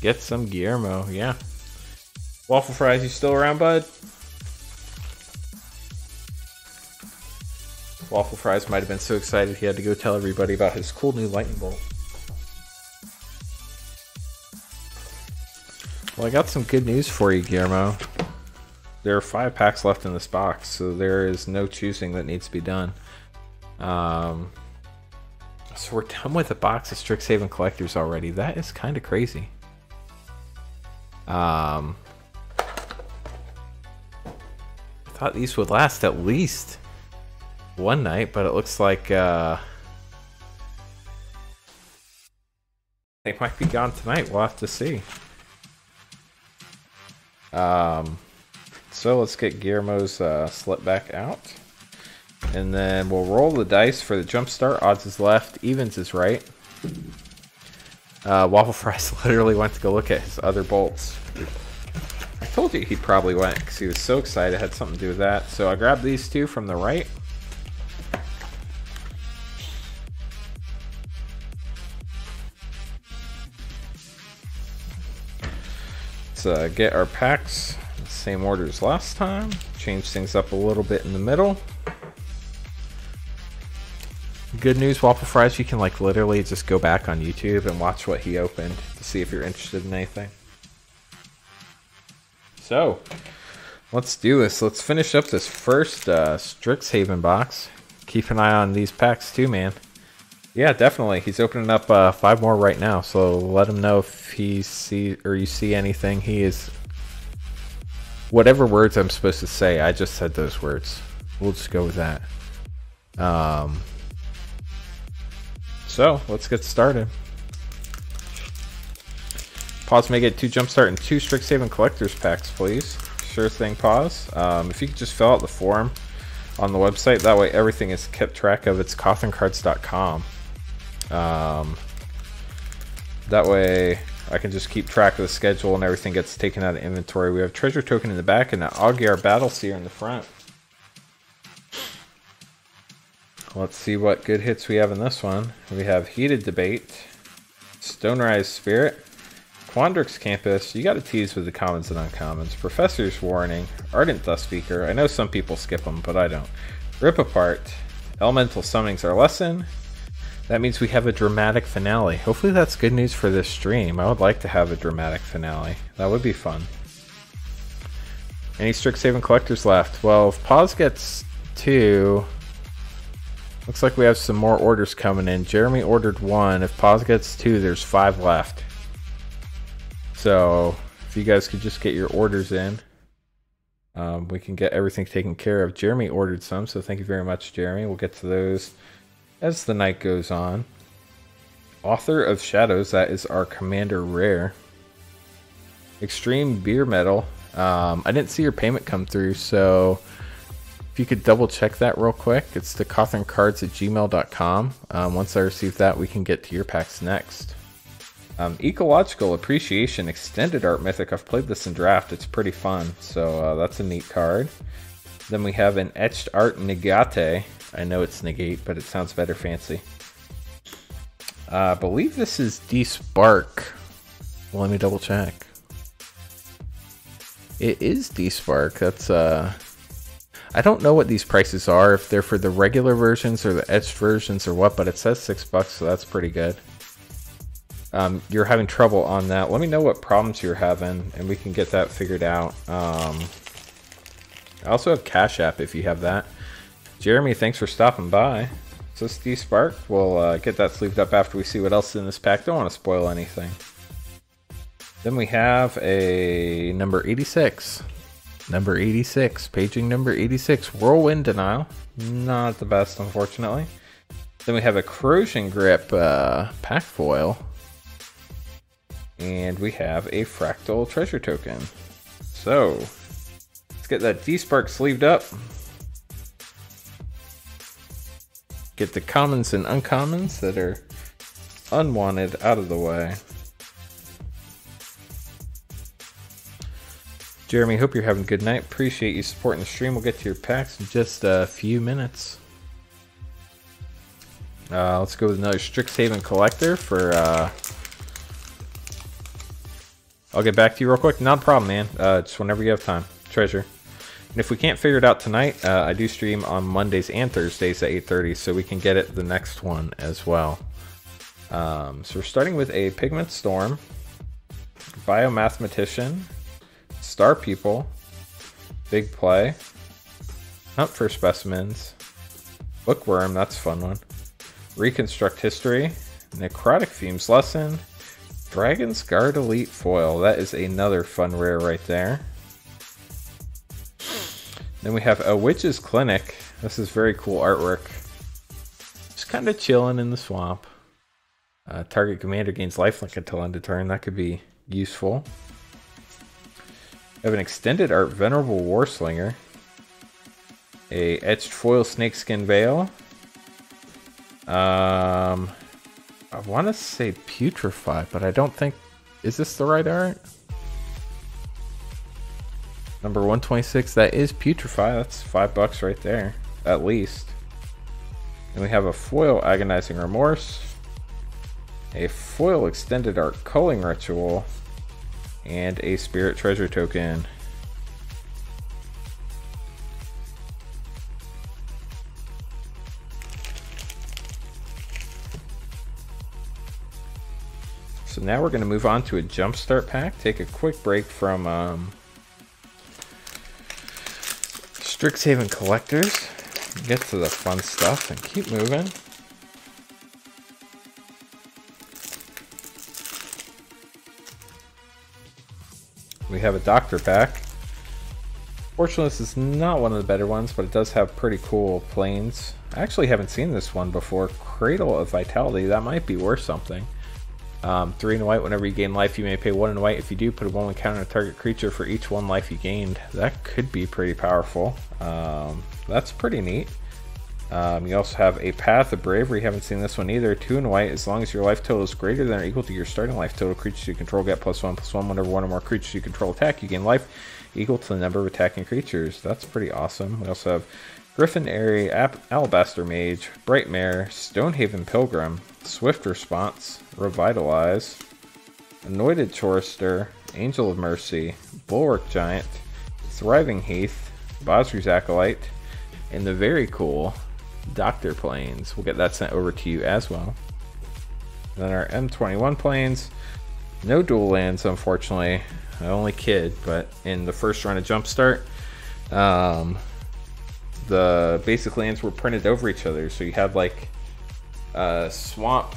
Get some Guillermo, yeah. Waffle fries, you still around, bud? Waffle fries might have been so excited he had to go tell everybody about his cool new lightning bolt. Well, I got some good news for you, Guillermo. There are five packs left in this box, so there is no choosing that needs to be done. Um, so we're done with a box of Strixhaven collectors already. That is kind of crazy. Um, I thought these would last at least one night, but it looks like uh, they might be gone tonight. We'll have to see. Um, so let's get Guillermo's uh, slip back out. And then we'll roll the dice for the jump start. Odds is left, evens is right. Uh, Waffle Fries literally went to go look at his other bolts. I told you he probably went because he was so excited it had something to do with that. So I grabbed these two from the right. Let's uh, get our packs same order as last time. Change things up a little bit in the middle. Good news, Waffle Fries, you can like literally just go back on YouTube and watch what he opened to see if you're interested in anything. So, let's do this. Let's finish up this first uh, Strixhaven box. Keep an eye on these packs too, man. Yeah, definitely. He's opening up uh, five more right now, so let him know if he see or you see anything. He is whatever words I'm supposed to say. I just said those words. We'll just go with that. Um, so let's get started. Pause may get two Jumpstart and two strict Strixhaven Collector's Packs, please. Sure thing, Pause. Um, if you could just fill out the form on the website, that way everything is kept track of. It's cotherncards.com. Um, that way I can just keep track of the schedule and everything gets taken out of inventory. We have Treasure Token in the back and an Augiar Battle Seer in the front. Let's see what good hits we have in this one. We have Heated Debate, Stonerise Spirit, Quandrix Campus, you gotta tease with the commons and uncommons. Professor's Warning, Ardent Dustspeaker, I know some people skip them, but I don't. Rip Apart, Elemental Summoning's our lesson. That means we have a dramatic finale. Hopefully that's good news for this stream. I would like to have a dramatic finale. That would be fun. Any Strixhaven collectors left? Well, if Pause gets two, looks like we have some more orders coming in. Jeremy ordered one. If Paz gets two, there's five left. So if you guys could just get your orders in, um, we can get everything taken care of. Jeremy ordered some, so thank you very much, Jeremy. We'll get to those as the night goes on. Author of Shadows, that is our Commander Rare. Extreme Beer Metal. Um, I didn't see your payment come through, so you could double check that real quick. It's cards at gmail.com. Um, once I receive that, we can get to your packs next. Um, Ecological Appreciation Extended Art Mythic. I've played this in draft. It's pretty fun, so uh, that's a neat card. Then we have an Etched Art Negate. I know it's negate, but it sounds better fancy. Uh, I believe this is Despark. Well, let me double check. It is Despark. That's, uh... I don't know what these prices are, if they're for the regular versions or the etched versions or what, but it says six bucks, so that's pretty good. Um, you're having trouble on that. Let me know what problems you're having, and we can get that figured out. Um, I also have Cash App if you have that. Jeremy, thanks for stopping by. So Despark, we'll uh, get that sleeved up after we see what else is in this pack. Don't want to spoil anything. Then we have a number 86. Number 86, paging number 86, Whirlwind Denial. Not the best, unfortunately. Then we have a Corrosion Grip uh, pack foil. And we have a Fractal Treasure Token. So, let's get that Despark sleeved up. Get the commons and uncommons that are unwanted out of the way. Jeremy, hope you're having a good night. Appreciate you supporting the stream. We'll get to your packs in just a few minutes. Uh, let's go with another Strixhaven Collector for... Uh... I'll get back to you real quick. Not a problem, man. Uh, just whenever you have time. Treasure. And if we can't figure it out tonight, uh, I do stream on Mondays and Thursdays at 8.30, so we can get it the next one as well. Um, so we're starting with a Pigment Storm, Biomathematician, Star Pupil, Big Play, Hunt for Specimens, Bookworm, that's a fun one, Reconstruct History, Necrotic Fumes Lesson, Dragonsguard Elite Foil, that is another fun rare right there. Then we have a Witch's Clinic. This is very cool artwork. Just kind of chilling in the swamp. Uh, target commander gains lifelink until end of turn. That could be useful. We have an extended art Venerable Warsinger. A etched foil snakeskin veil. Um, I want to say putrefy, but I don't think. Is this the right art? Number 126, that is Putrefy. That's five bucks right there, at least. And we have a foil Agonizing Remorse, a foil Extended Art Culling Ritual, and a Spirit Treasure Token. So now we're going to move on to a Jumpstart pack. Take a quick break from um, Strixhaven collectors. Get to the fun stuff and keep moving. We have a doctor pack. Fortunately, this is not one of the better ones, but it does have pretty cool plains. I actually haven't seen this one before. Cradle of Vitality, that might be worth something. Um, three in white, whenever you gain life, you may pay one in white. If you do, put a one counter on a target creature for each one life you gained. That could be pretty powerful. Um, that's pretty neat. Um, you also have a Path of Bravery. Haven't seen this one either. Two in white. As long as your life total is greater than or equal to your starting life total, creatures you control get plus one plus one. Whenever one or more creatures you control attack, you gain life equal to the number of attacking creatures. That's pretty awesome. We also have Griffin Aerie, Alabaster Mage, Brightmare, Stonehaven Pilgrim, Swift Response, Revitalize, Anointed Chorister, Angel of Mercy, Bulwark Giant, Thriving Heath, Basri's Acolyte, and the very cool Doctor plains. We'll get that sent over to you as well. then our M21 plains. No dual lands, unfortunately. I only kid, but in the first run of Jumpstart, um, the basic lands were printed over each other. So you had like a swamp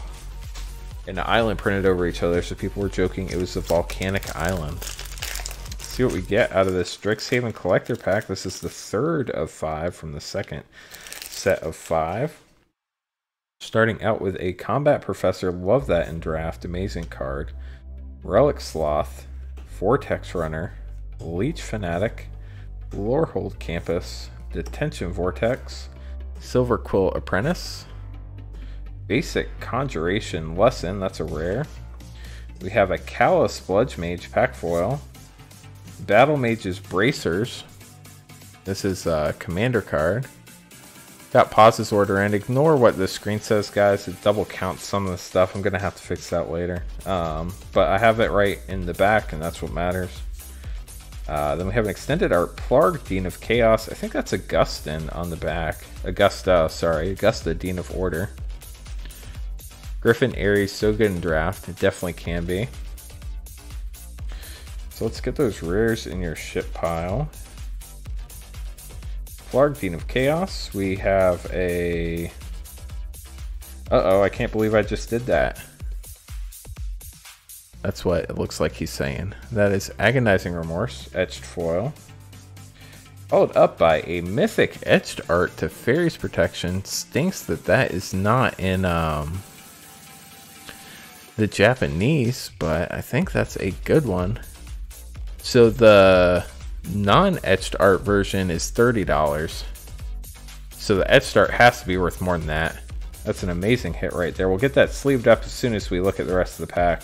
and an island printed over each other. So people were joking it was a volcanic island. Let's see what we get out of this Strixhaven Collector Pack. This is the third of five from the second set of five. Starting out with a Combat Professor. Love that in draft. Amazing card. Relic Sloth. Vortex Runner. Leech Fanatic. Lorehold Campus. Detention Vortex. Silverquill Apprentice. Basic Conjuration Lesson. That's a rare. We have a Callous Bloodmage Pack Foil. Battle Mage's Bracers. This is a commander card. Got pauses order and ignore what the screen says, guys. It double counts some of the stuff. I'm gonna have to fix that later. Um, but I have it right in the back, and that's what matters. Uh, then we have an extended art Plarg, Dean of Chaos. I think that's Augustin on the back. Augusta, sorry, Augusta, Dean of Order. Griffin Aerie's so good in draft. It definitely can be. So let's get those rares in your ship pile. Plarg, Dean of Chaos. We have a... Uh-oh, I can't believe I just did that. That's what it looks like he's saying. That is Agonizing Remorse, etched foil. Followed up by a Mythic etched art Teferi's Protection. Stinks that that is not in um, the Japanese, but I think that's a good one. So the non-etched art version is $30. So the etched art has to be worth more than that. That's an amazing hit right there. We'll get that sleeved up as soon as we look at the rest of the pack.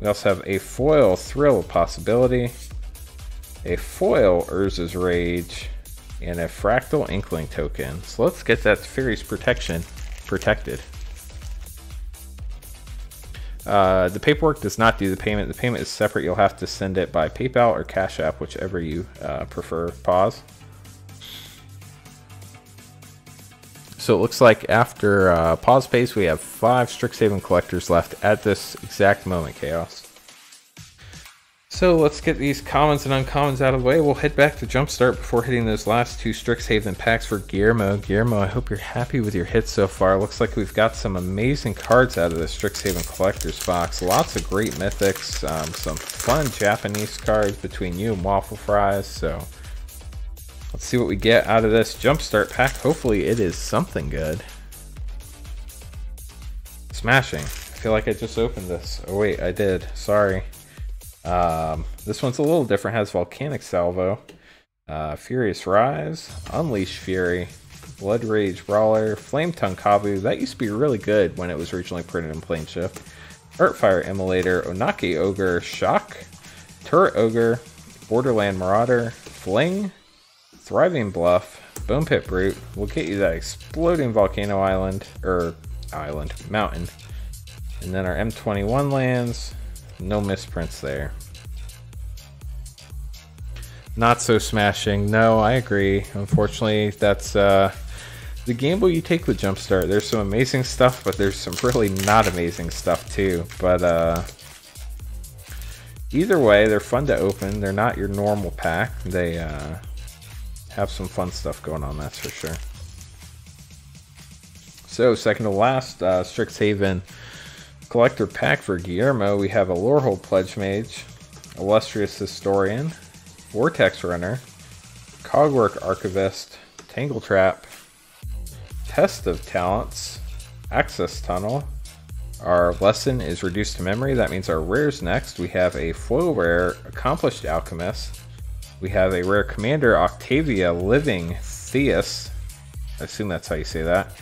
We also have a foil Thrill Possibility, a foil Urza's Rage, and a Fractal Inkling token. So let's get that Fairy's Protection protected. Uh, the paperwork does not do the payment. The payment is separate. You'll have to send it by PayPal or Cash App, whichever you uh, prefer. Pause. So it looks like after uh, pause pace, we have five Strixhaven collectors left at this exact moment, Chaos. So let's get these commons and uncommons out of the way. We'll head back to Jumpstart before hitting those last two Strixhaven packs for Guillermo. Guillermo, I hope you're happy with your hits so far. Looks like we've got some amazing cards out of the Strixhaven Collector's Box. Lots of great mythics, um, some fun Japanese cards between you and Waffle Fries. So let's see what we get out of this Jumpstart pack. Hopefully it is something good. Smashing. I feel like I just opened this. Oh wait, I did. Sorry. Um, this one's a little different. Has Volcanic Salvo, uh, Furious Rise, Unleash Fury, Bloodrage Brawler, Flametongue Kavu. That used to be really good when it was originally printed in Planeshift. Earthfire Immolator, Onakke Ogre, Shock, Turret Ogre, Borderland Marauder, Fling, Thriving Bluff, Bone Pit Brute. We'll get you that exploding volcano island, or island, mountain. And then our M21 lands, no misprints there. Not so smashing. No, I agree. Unfortunately, that's uh, the gamble you take with Jumpstart. There's some amazing stuff, but there's some really not amazing stuff too. But uh, either way, they're fun to open. They're not your normal pack. They uh, have some fun stuff going on, that's for sure. So, second to last, uh, Strixhaven Collector pack for Guillermo, we have a Lorehold Pledge Mage, Illustrious Historian, Vortex Runner, Cogwork Archivist, Tangle Trap, Test of Talents, Access Tunnel. Our lesson is reduced to memory. That means our rares next. We have a foil rare, Accomplished Alchemist. We have a rare commander, Octavia Living Theus. I assume that's how you say that.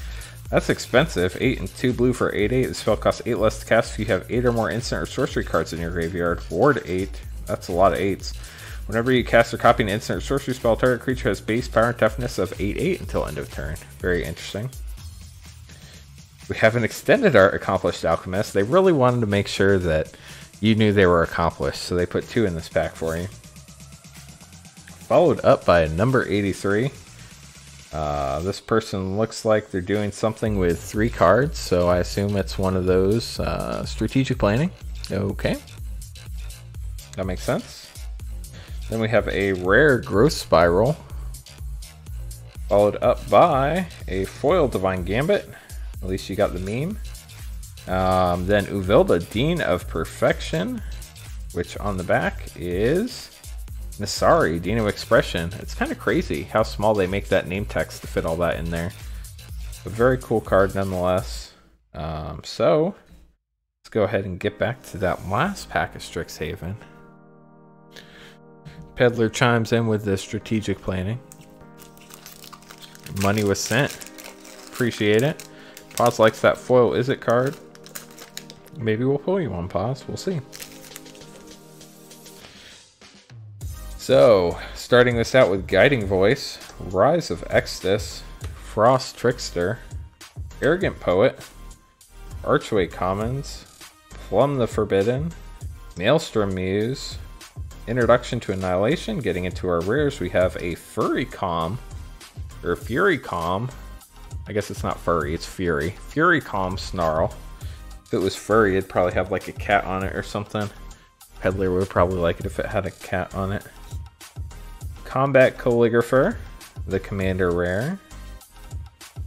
That's expensive. 8 and 2 blue for 8 8. The spell costs 8 less to cast if you have 8 or more instant or sorcery cards in your graveyard. Ward 8. That's a lot of 8s. Whenever you cast or copy an instant or sorcery spell, target creature has base power and toughness of 8 8 until end of turn. Very interesting. We have an extended art accomplished alchemist. They really wanted to make sure that you knew they were accomplished, so they put two in this pack for you. Followed up by a number 83 Uh, this person looks like they're doing something with three cards, so I assume it's one of those uh, strategic planning. Okay. That makes sense. Then we have a rare growth spiral, followed up by a foil divine gambit. At least you got the meme. Um, then Uvilda, Dean of Perfection, which on the back is Nassari, Dean of Expression. It's kind of crazy how small they make that name text to fit all that in there. A very cool card nonetheless. Um, so, let's go ahead and get back to that last pack of Strixhaven. Peddler chimes in with the strategic planning. Money was sent. Appreciate it. Paz likes that foil is it card. Maybe we'll pull you one, Paz. We'll see. So, starting this out with Guiding Voice, Rise of Extus, Frost Trickster, Arrogant Poet, Archway Commons, Plumb the Forbidden, Maelstrom Muse, Introduction to Annihilation. Getting into our rares, we have a Furry Calm, or Fury Calm. I guess it's not furry, it's Fury. Fury Calm Snarl. If it was furry, it'd probably have like a cat on it or something. Peddler would probably like it if it had a cat on it. Combat Calligrapher, the Commander Rare.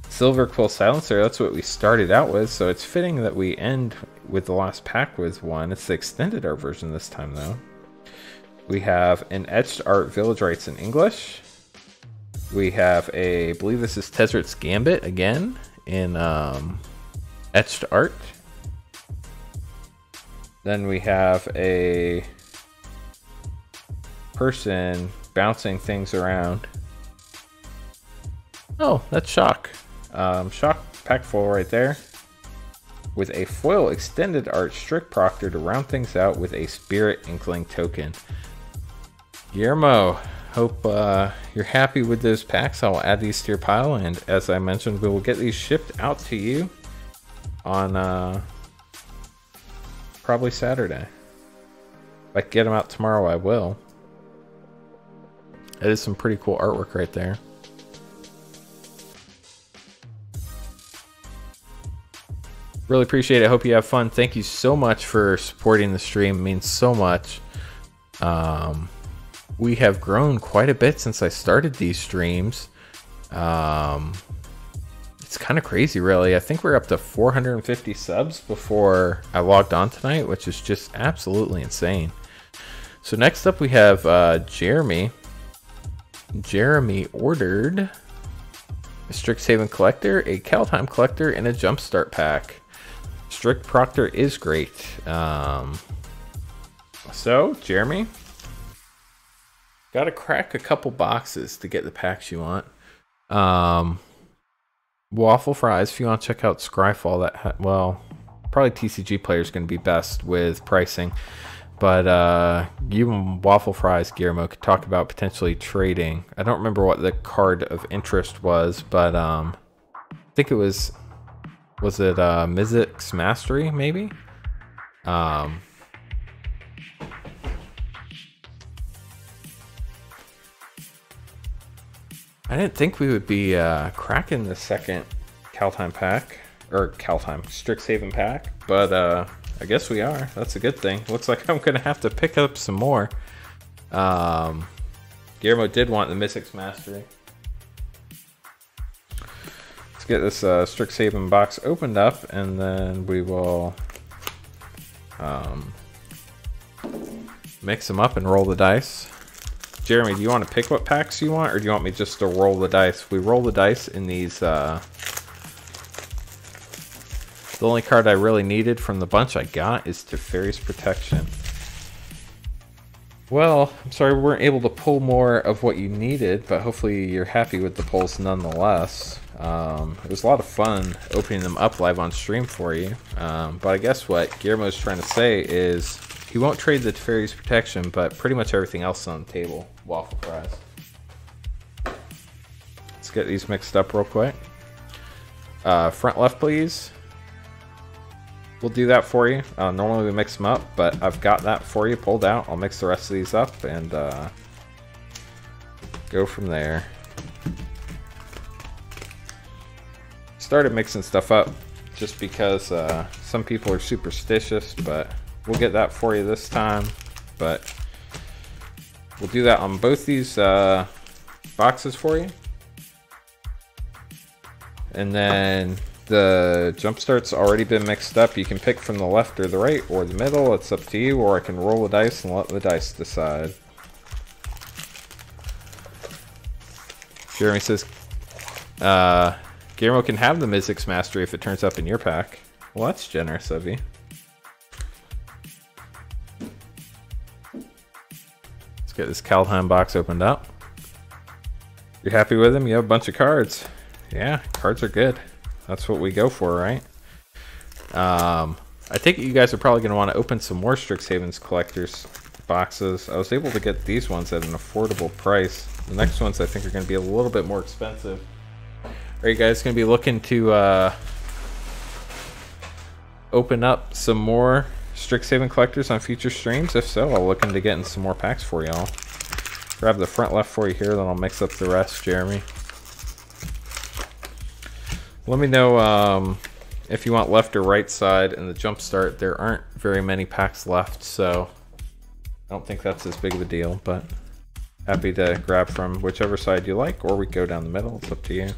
Silverquill Silencer, that's what we started out with, so it's fitting that we end with the last pack with one. It's the extended art version this time, though. We have an Etched Art Village Rites in English. We have a, I believe this is Tezzeret's Gambit again in um, Etched Art. Then we have a person bouncing things around. Oh, that's Shock. Um, Shock pack full right there. With a foil extended art Strict Proctor to round things out with a Spirit Inkling token. Guillermo, hope uh, you're happy with those packs. I'll add these to your pile, and as I mentioned, we will get these shipped out to you on uh, probably Saturday. If I get them out tomorrow, I will. That is some pretty cool artwork right there. Really appreciate it. Hope you have fun. Thank you so much for supporting the stream. It means so much. Um, we have grown quite a bit since I started these streams. Um, it's kind of crazy, really. I think we're up to 450 subs before I logged on tonight, which is just absolutely insane. So next up we have uh, Jeremy. Jeremy ordered a Strixhaven Collector, a Kaldheim Collector, and a Jumpstart Pack. Strict Proctor is great. Um, so, Jeremy, got to crack a couple boxes to get the packs you want. Um, waffle fries, if you want to check out Scryfall, that, well, probably TCG players going to be best with pricing. But uh, you and Waffle Fries, Guillermo, could talk about potentially trading. I don't remember what the card of interest was, but um, I think it was, was it uh, Mizzix Mastery, maybe? Um, I didn't think we would be uh, cracking the second Kaldheim pack, or Kaldheim Strixhaven pack, but uh, I guess we are. That's a good thing. Looks like I'm going to have to pick up some more. Um, Guillermo did want the Mizzix's Mastery. Let's get this uh, Strixhaven box opened up, and then we will um, mix them up and roll the dice. Jeremy, do you want to pick what packs you want, or do you want me just to roll the dice? We roll the dice in these uh, the only card I really needed from the bunch I got is Teferi's Protection. Well, I'm sorry we weren't able to pull more of what you needed, but hopefully you're happy with the pulls nonetheless. Um, it was a lot of fun opening them up live on stream for you. Um, but I guess what Guillermo's trying to say is he won't trade the Teferi's Protection, but pretty much everything else on the table. Waffle fries. Let's get these mixed up real quick. Uh, front left, please we'll do that for you. Uh, normally we mix them up, but I've got that for you pulled out. I'll mix the rest of these up and uh, go from there. started mixing stuff up just because uh, some people are superstitious, but we'll get that for you this time. But we'll do that on both these uh, boxes for you. And then the jump start's already been mixed up. You can pick from the left or the right or the middle. It's up to you, or I can roll the dice and let the dice decide. Jeremy says, uh, Guillermo can have the Mizzix Mastery if it turns up in your pack. Well, that's generous of you. Let's get this Kaldheim box opened up. You're happy with them? You have a bunch of cards. Yeah, cards are good. That's what we go for, right? Um, I think you guys are probably going to want to open some more Strixhaven's collectors boxes. I was able to get these ones at an affordable price. The next ones I think are going to be a little bit more expensive. Are you guys going to be looking to uh, open up some more Strixhaven collectors on future streams? If so, I'll look into getting some more packs for y'all. Grab the front left for you here, then I'll mix up the rest, Jeremy. Let me know um, if you want left or right side in the jump start. There aren't very many packs left, so I don't think that's as big of a deal, but happy to grab from whichever side you like, or we go down the middle. It's up to you.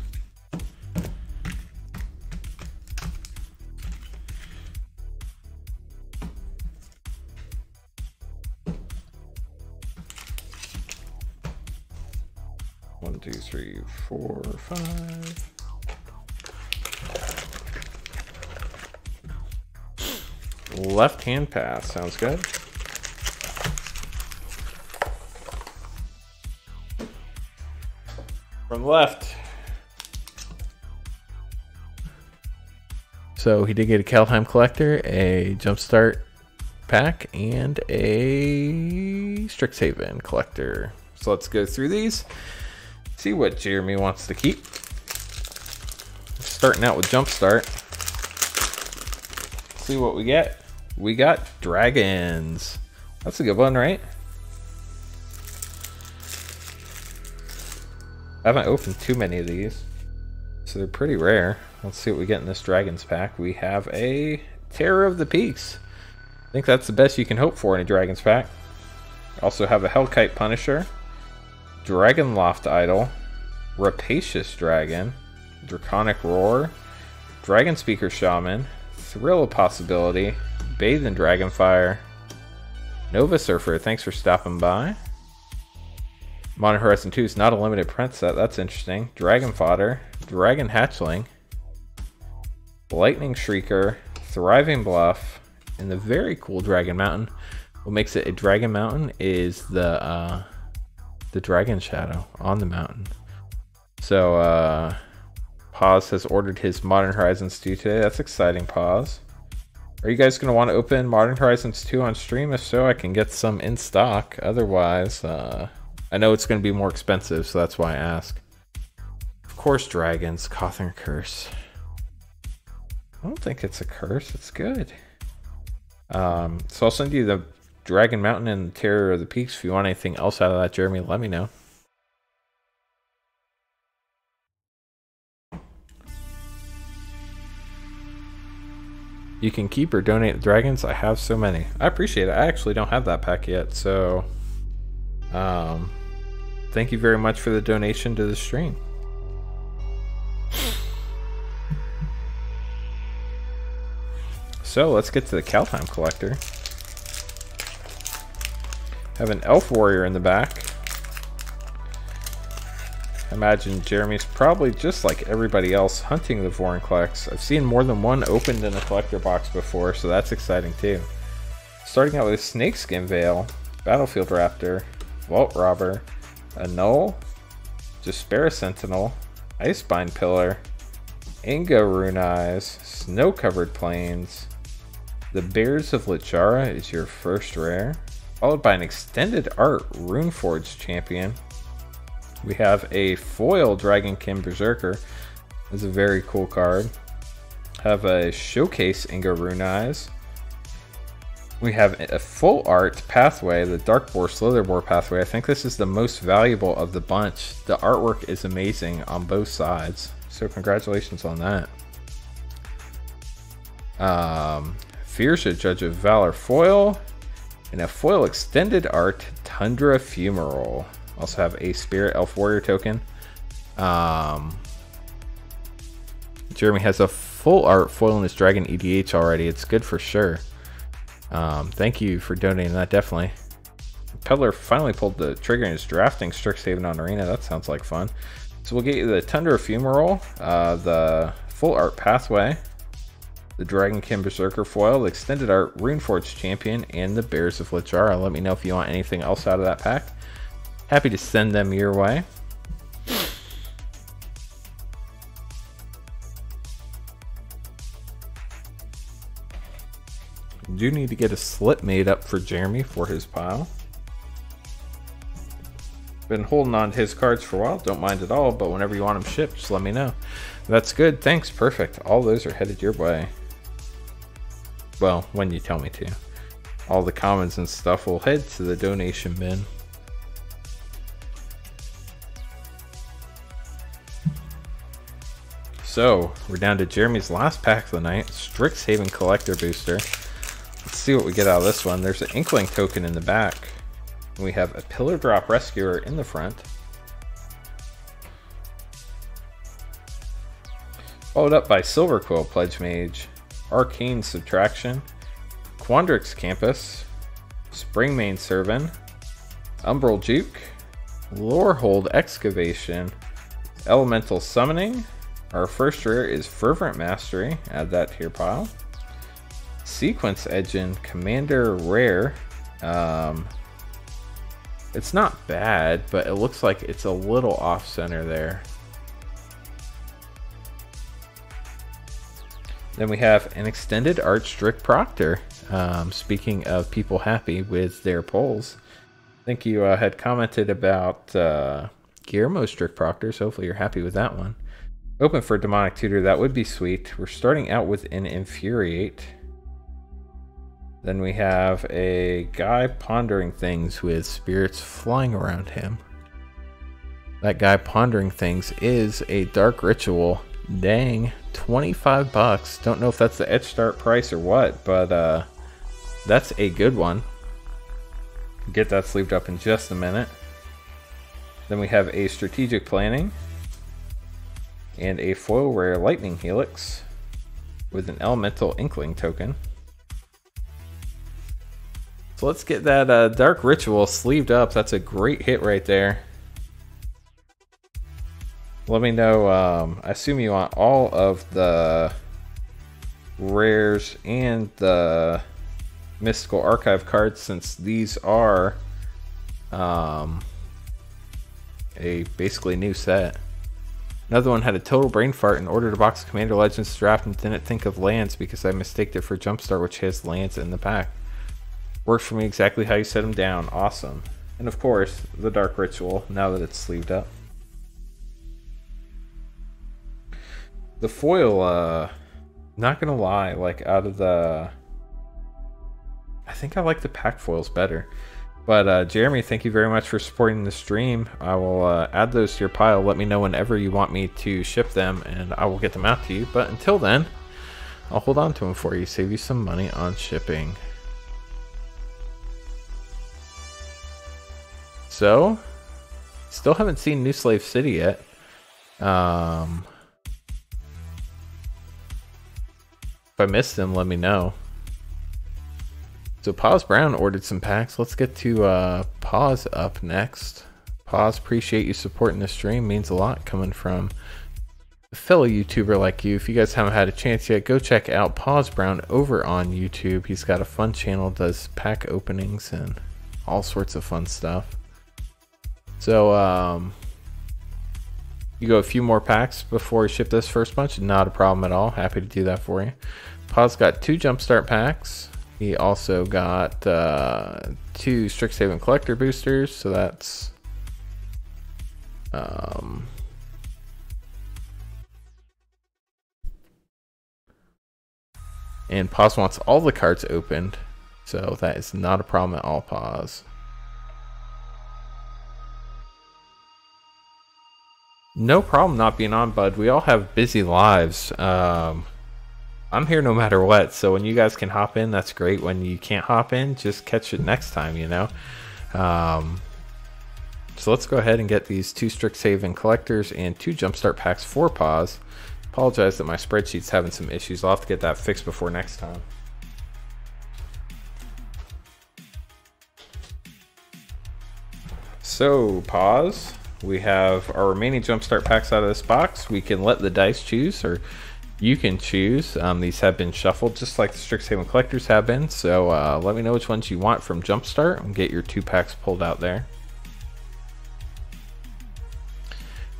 One, two, three, four, five. Left hand pass, sounds good. From left. So he did get a Kaldheim collector, a jumpstart pack, and a Strixhaven collector. So let's go through these. See what Jeremy wants to keep. Starting out with jumpstart. See what we get we got dragons. That's a good one, right? I haven't opened too many of these, so they're pretty rare. Let's see what we get in this dragons pack. We have a Terror of the Peaks. I think that's the best you can hope for in a dragons pack. Also have a Hellkite Punisher, Dragon Loft Idol, Rapacious Dragon, Draconic Roar, Dragon Speaker Shaman, Thrill of Possibility, Bathe in Dragonfire. Nova Surfer, thanks for stopping by. Modern Horizon 2 is not a limited print set. That's interesting. Dragon Fodder, Dragon Hatchling, Lightning Shrieker, Thriving Bluff, and the very cool Dragon Mountain. What makes it a Dragon Mountain is the uh, the Dragon Shadow on the mountain. So, uh, Paz has ordered his Modern Horizons 2 today. That's exciting, Paz. Are you guys going to want to open Modern Horizons 2 on stream? If so, I can get some in stock. Otherwise, uh, I know it's going to be more expensive, so that's why I ask. Of course, dragons. Cothern Curse. I don't think it's a curse. It's good. Um, so I'll send you the Dragon Mountain and Terror of the Peaks. If you want anything else out of that, Jeremy, let me know. You can keep or donate the dragons. I have so many. I appreciate it. I actually don't have that pack yet, so um, thank you very much for the donation to the stream. So let's get to the Kaldheim collector. Have an elf warrior in the back imagine Jeremy's probably just like everybody else hunting the Vorinclex. I've seen more than one opened in a collector box before, so that's exciting too. Starting out with Snakeskin Veil, Battlefield Raptor, Vault Robber, a Null, Despair Sentinel, Icebind Pillar, Inga Rune Eyes, Snow Covered Plains, the Bears of Littjara is your first rare, followed by an extended art Runeforge champion, we have a foil Dragon Dragonkin Berserker. It's a very cool card. Have a showcase Inga Eyes. We have a full art pathway, the Darkbore Slitherbore pathway. I think this is the most valuable of the bunch. The artwork is amazing on both sides. So congratulations on that. Um, Firja, Judge of Valor foil. And a foil extended art Tundra Fumarole. Also have a Spirit Elf Warrior token. Um, Jeremy has a full art foil in his Dragon EDH already. It's good for sure. Um, thank you for donating that, definitely. Peddler finally pulled the trigger and is drafting Strixhaven on Arena. That sounds like fun. So we'll get you the Tundra Fumarole, uh, the full art Pathway, the Dragonkin Berserker foil, the extended art Runeforge Champion, and the Bears of Littjara. Let me know if you want anything else out of that pack. Happy to send them your way. Do need to get a slip made up for Jeremy for his pile. Been holding on to his cards for a while, don't mind at all, but whenever you want them shipped, just let me know. That's good, thanks, perfect. All those are headed your way. Well, when you tell me to. All the commons and stuff will head to the donation bin. So, we're down to Jeremy's last pack of the night, Strixhaven Collector Booster. Let's see what we get out of this one. There's an Inkling token in the back. We have a Pillar Drop Rescuer in the front. Followed up by Silverquill Pledge Mage, Arcane Subtraction, Quandrix Campus, Springmane Cervin, Umbral Juke, Lorehold Excavation, Elemental Summoning, our first rare is Fervent Mastery. Add that to your pile. Sequence Engine Commander Rare. Um, it's not bad, but it looks like it's a little off center there. Then we have an extended Archdrake Proctor. Um, speaking of people happy with their polls, I think you uh, had commented about uh, Guillermo's Strict Proctor, so hopefully you're happy with that one. Open for a Demonic Tutor, that would be sweet. We're starting out with an Infuriate. Then we have a guy pondering things with spirits flying around him. That guy pondering things is a dark ritual. Dang, 25 bucks. Don't know if that's the etch start price or what, but uh, that's a good one. Get that sleeved up in just a minute. Then we have a strategic planning and a foil rare lightning helix with an elemental inkling token. So let's get that uh, dark ritual sleeved up. That's a great hit right there. Let me know. Um, I assume you want all of the rares and the mystical archive cards since these are um, a basically new set. Another one had a total brain fart and ordered a box of Commander Legends draft and didn't think of lands because I mistaked it for Jumpstart, which has lands in the pack. Worked for me exactly how you set them down. Awesome. And of course, the Dark Ritual, now that it's sleeved up. The foil, uh, not gonna lie, like out of the. I think I like the pack foils better. But uh, Jeremy, thank you very much for supporting the stream. I will uh, add those to your pile. Let me know whenever you want me to ship them, and I will get them out to you. But until then, I'll hold on to them for you, save you some money on shipping. So, still haven't seen New Slave City yet. Um, if I missed them, let me know. So Pause Brown ordered some packs. Let's get to uh, Pause up next. Pause, appreciate you supporting the stream. Means a lot coming from a fellow YouTuber like you. If you guys haven't had a chance yet, go check out Pause Brown over on YouTube. He's got a fun channel, does pack openings and all sorts of fun stuff. So, um, you go a few more packs before we ship this first bunch. Not a problem at all. Happy to do that for you. Pause got two Jumpstart packs. He also got uh, two Strixhaven collector boosters, so that's um, and Pause wants all the cards opened, so that is not a problem at all. Pause. No problem not being on, bud. We all have busy lives. Um, I'm here no matter what. So when you guys can hop in, that's great. When you can't hop in, just catch it next time, you know? Um, so let's go ahead and get these two Strixhaven collectors and two Jumpstart packs for pause. Apologize that my spreadsheet's having some issues. I'll have to get that fixed before next time. So, pause. We have our remaining Jumpstart packs out of this box. We can let the dice choose, or you can choose. Um, these have been shuffled just like the Strixhaven Collectors have been. So uh, let me know which ones you want from Jumpstart and get your two packs pulled out there.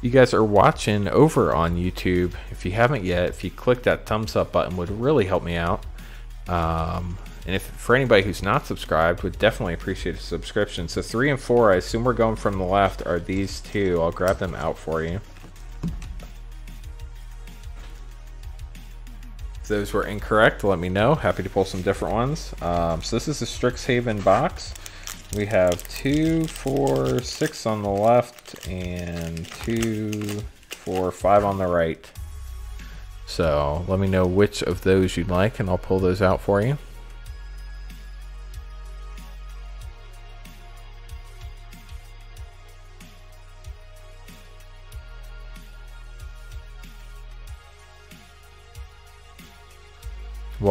you guys are watching over on YouTube, if you haven't yet, if you click that thumbs up button would really help me out. Um, and if for anybody who's not subscribed, would definitely appreciate a subscription. So three and four, I assume we're going from the left, are these two. I'll grab them out for you. If those were incorrect, let me know. Happy to pull some different ones. Um, so this is a Strixhaven box. We have two, four, six on the left, and two, four, five on the right. So let me know which of those you'd like, and I'll pull those out for you.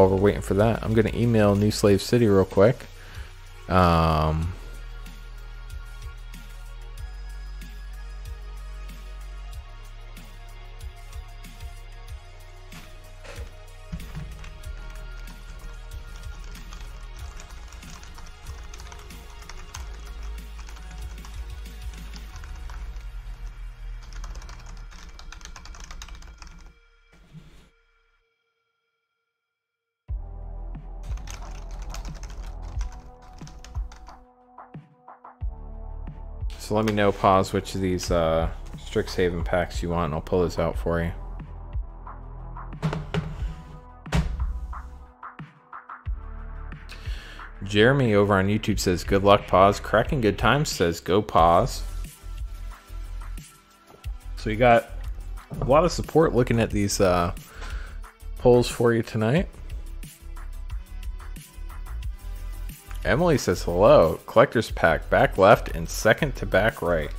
While we're waiting for that, I'm going to email New Slave City real quick. Um, So let me know, pause, which of these uh, Strixhaven packs you want, and I'll pull this out for you. Jeremy over on YouTube says, good luck, pause. Cracking Good Times says, go pause. So you got a lot of support looking at these uh, polls for you tonight. Emily says hello. Collector's pack, back left and second to back right.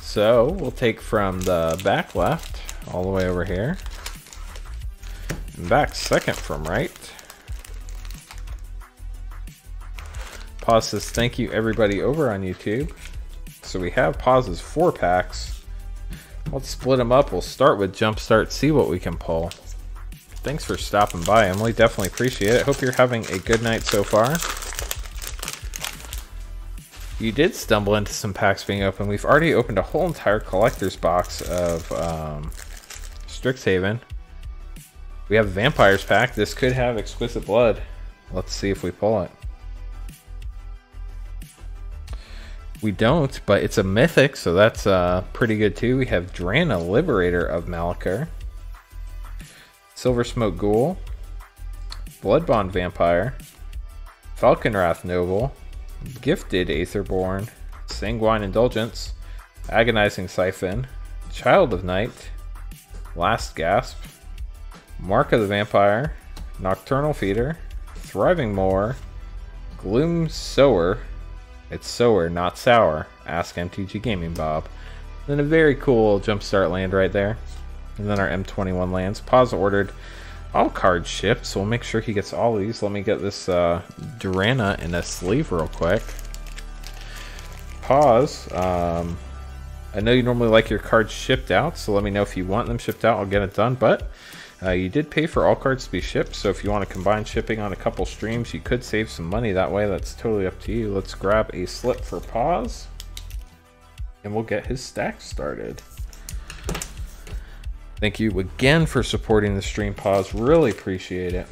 So we'll take from the back left all the way over here. And back second from right. Pause says thank you everybody over on YouTube. So we have pauses four packs. Let's split them up. We'll start with Jumpstart, see what we can pull. Thanks for stopping by, Emily. Definitely appreciate it. Hope you're having a good night so far. You did stumble into some packs being open. We've already opened a whole entire collector's box of um, Strixhaven. We have Vampires pack. This could have Exquisite Blood. Let's see if we pull it. We don't, but it's a mythic, so that's uh, pretty good too. We have Drana, Liberator of Malakir. Silversmote Ghoul. Bloodbond Vampire. Falkenrath Noble. Gifted Aetherborn, Sanguine Indulgence, Agonizing Siphon, Child of Night, Last Gasp, Mark of the Vampire, Nocturnal Feeder, Thriving Moor, Gloom Sower, it's Sower, not Sour, ask MTG Gaming Bob. Then a very cool Jumpstart land right there. And then our M21 lands. Pause ordered all cards shipped, so we'll make sure he gets all these. Let me get this uh, Durana in a sleeve real quick. Pause. Um, I know you normally like your cards shipped out, so let me know if you want them shipped out. I'll get it done, but uh, you did pay for all cards to be shipped, so if you want to combine shipping on a couple streams, you could save some money that way. That's totally up to you. Let's grab a slip for pause, and we'll get his stack started. Thank you again for supporting the stream pause. Really appreciate it.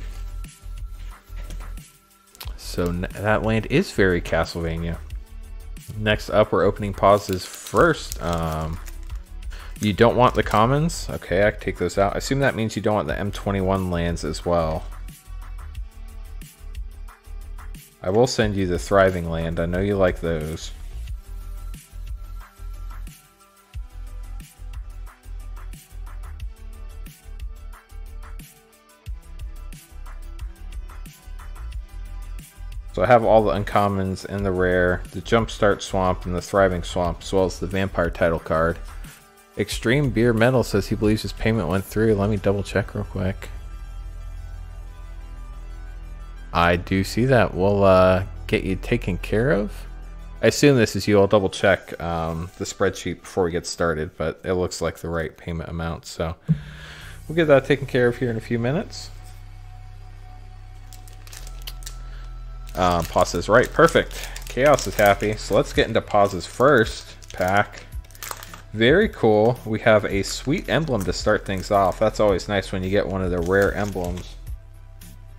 So that land is very Castlevania. Next up, we're opening pauses first. Um, you don't want the commons? Okay, I can take those out. I assume that means you don't want the M21 lands as well. I will send you the Thriving Land. I know you like those. So I have all the uncommons and the rare, the Jumpstart Swamp and the Thriving Swamp, as well as the Vampire title card. Extreme Beer Metal says he believes his payment went through. Let me double check real quick. I do see that. We'll uh, get you taken care of. I assume this is you. I'll double check um, the spreadsheet before we get started, but it looks like the right payment amount. So we'll get that taken care of here in a few minutes. Um, right, perfect. Chaos is happy. So let's get into Paw's first pack. Very cool. We have a sweet emblem to start things off. That's always nice when you get one of the rare emblems.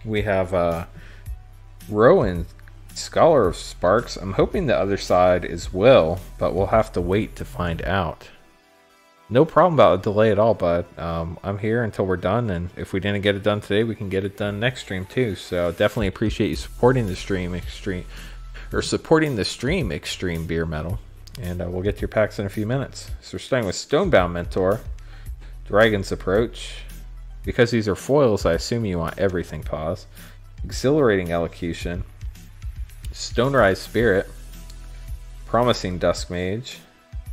We have uh, Rowan, Scholar of Sparks. I'm hoping the other side is Will, but we'll have to wait to find out. No problem about a delay at all, bud. Um, I'm here until we're done, and if we didn't get it done today, we can get it done next stream too. So definitely appreciate you supporting the stream, extreme, or supporting the stream, extreme beer metal. And uh, we'll get to your packs in a few minutes. So we're starting with Stonebound Mentor, Dragon's Approach. Because these are foils, I assume you want everything pause. Exhilarating Elocution, Stonerise Spirit, Promising Dusk Mage,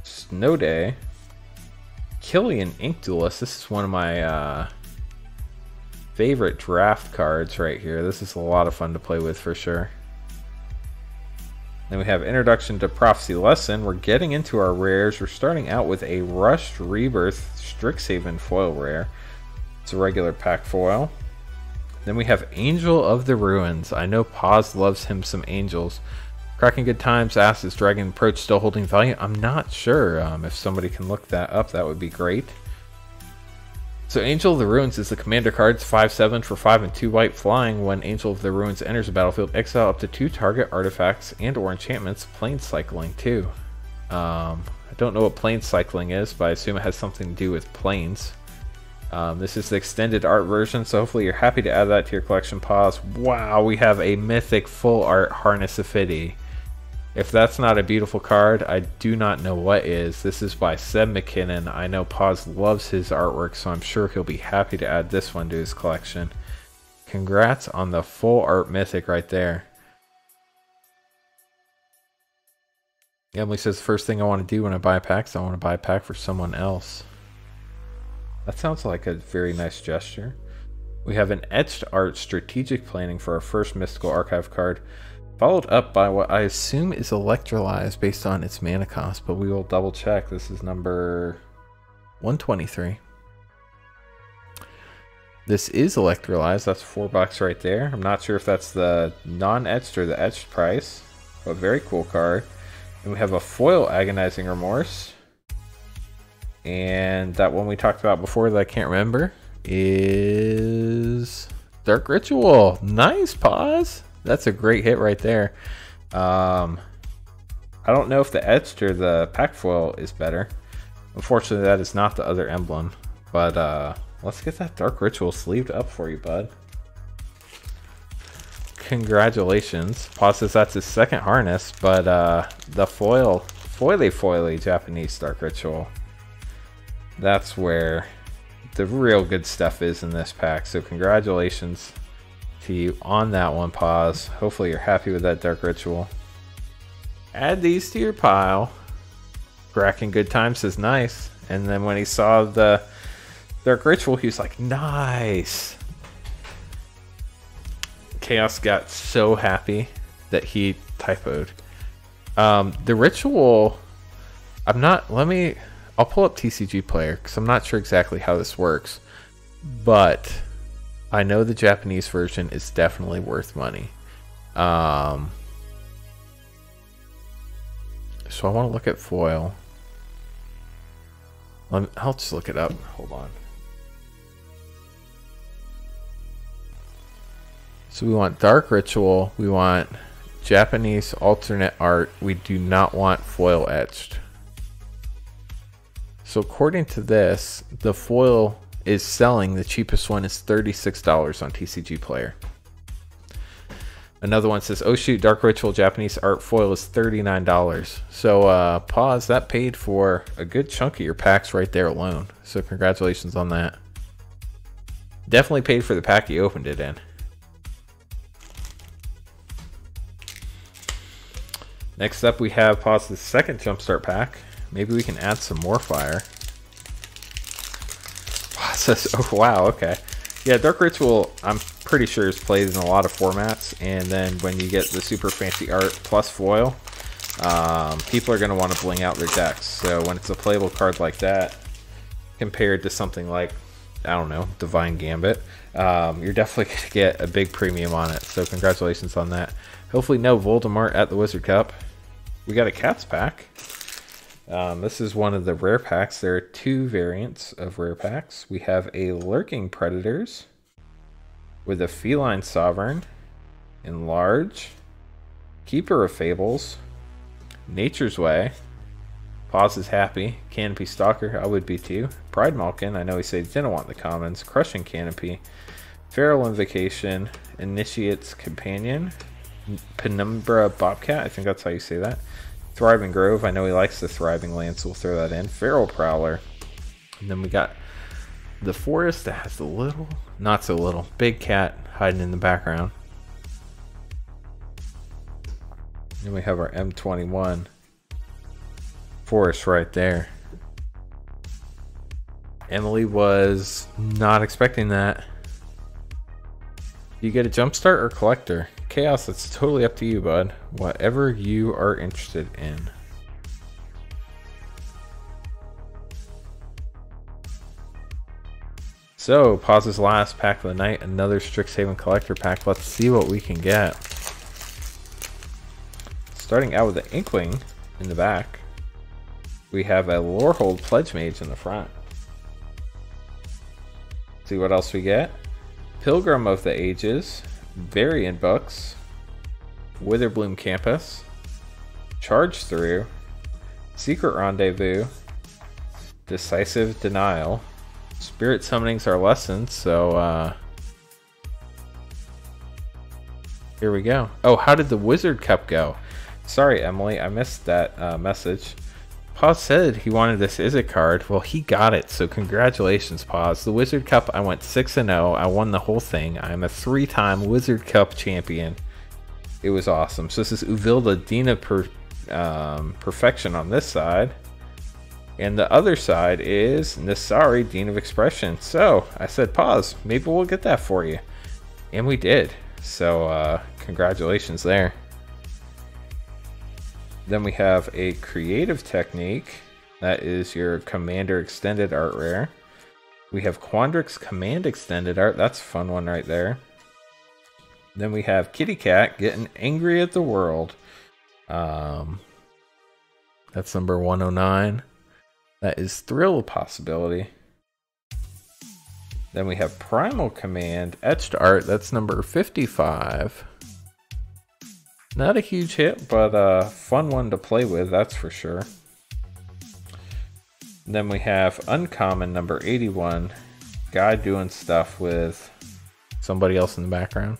Snow Day, Killian Ink Duelist. This is one of my uh, favorite draft cards right here. This is a lot of fun to play with for sure. Then we have Introduction to Prophecy Lesson. We're getting into our rares. We're starting out with a Rushed Rebirth Strixhaven foil rare. It's a regular pack foil. Then we have Angel of the Ruins. I know Paz loves him some angels. Cracking Good Times asks, is Dragon Approach still holding value? I'm not sure. Um, if somebody can look that up, that would be great. So Angel of the Ruins is the commander card. It's 5-7 for 5 and 2 white flying. When Angel of the Ruins enters the battlefield, exile up to 2 target artifacts and or enchantments, plane cycling too. Um, I don't know what plane cycling is, but I assume it has something to do with planes. Um, this is the extended art version, so hopefully you're happy to add that to your collection. Pause. Wow, we have a mythic full art Harness Infinity. If that's not a beautiful card, I do not know what is. This is by Seb McKinnon. I know Paz loves his artwork, so I'm sure he'll be happy to add this one to his collection. Congrats on the full art mythic right there. Emily says, first thing I want to do when I buy packs, I want to buy a pack for someone else. That sounds like a very nice gesture. We have an etched art strategic planning for our first mystical archive card, followed up by what I assume is electrolyzed based on its mana cost, but we will double check. This is number 123. This is electrolyzed. That's four bucks right there. I'm not sure if that's the non-etched or the etched price, but very cool card. And we have a foil agonizing remorse. And that one we talked about before that I can't remember is Dark Ritual. Nice pause. That's a great hit right there. Um, I don't know if the etched or the pack foil is better. Unfortunately, that is not the other emblem. But uh, let's get that Dark Ritual sleeved up for you, bud. Congratulations. Paul says that's his second harness, but uh, the foil, foily foily Japanese Dark Ritual that's where the real good stuff is in this pack. So congratulations to you on that one, Pause. Hopefully you're happy with that Dark Ritual. Add these to your pile. Cracking Good Times is nice. And then when he saw the Dark Ritual, he was like, nice. Chaos got so happy that he typoed. Um, the ritual, I'm not, let me, I'll pull up TCG Player because I'm not sure exactly how this works, but I know the Japanese version is definitely worth money. Um, so I want to look at foil. Me, I'll just look it up. Hold on. So we want Dark Ritual. We want Japanese alternate art. We do not want foil etched. So according to this, the foil is selling. The cheapest one is $36 on TCG Player. Another one says, "Oh shoot, Dark Ritual Japanese art foil is $39." So uh, pause. That paid for a good chunk of your packs right there alone. So congratulations on that. Definitely paid for the pack you opened it in. Next up, we have pause the second jumpstart pack. Maybe we can add some more fire. Process. Oh wow. Okay. Yeah, Dark Ritual. I'm pretty sure is played in a lot of formats, and then when you get the super fancy art plus foil, um, people are going to want to bling out their decks. So when it's a playable card like that, compared to something like I don't know Divine Gambit, um, you're definitely going to get a big premium on it. So congratulations on that. Hopefully no Voldemort at the Wizard Cup. We got a Cats pack. Um, this is one of the rare packs. There are two variants of rare packs. We have a Lurking Predators with a Feline Sovereign, Enlarge, Keeper of Fables, Nature's Way, Pause is happy, Canopy Stalker, I would be too, Pride Malkin, I know he said he didn't want the commons, Crushing Canopy, Feral Invocation, Initiate's Companion, Penumbra Bobcat, I think that's how you say that, Thriving Grove. I know he likes the Thriving Land, so we'll throw that in. Feral Prowler. And then we got the forest that has the little, not so little, big cat hiding in the background. And we have our M21 forest right there. Emily was not expecting that. You get a jump start or collector? Chaos, it's totally up to you, bud. Whatever you are interested in. So, pauses last pack of the night, another Strixhaven Collector pack. Let's see what we can get. Starting out with the Inkling in the back. We have a Lorehold Pledge Mage in the front. See what else we get. Pilgrim of the Ages, variant books, Witherbloom Campus, Charge Through, Secret Rendezvous, Decisive Denial, Spirit Summonings are lessons, so uh, here we go. Oh, how did the Wizard Cup go? Sorry, Emily, I missed that uh, message. Paz said he wanted this Izzet card. Well, he got it, so congratulations, Paz. The Wizard Cup, I went 6 0. I won the whole thing. I'm a three time Wizard Cup champion. It was awesome. So, this is Uvilda Dina per, um, Perfection on this side. And the other side is Nassari Dean of Expression. So, I said, Pause, maybe we'll get that for you. And we did. So, uh, congratulations there. Then we have a creative technique. That is your Commander Extended Art Rare. We have Quandrix Command Extended Art. That's a fun one right there. Then we have Kitty Cat getting angry at the world. Um, that's number 109. That is Thrill Possibility. Then we have Primal Command Etched Art. That's number 55. Not a huge hit, but a fun one to play with, that's for sure. Then we have Uncommon number 81. Guy doing stuff with somebody else in the background.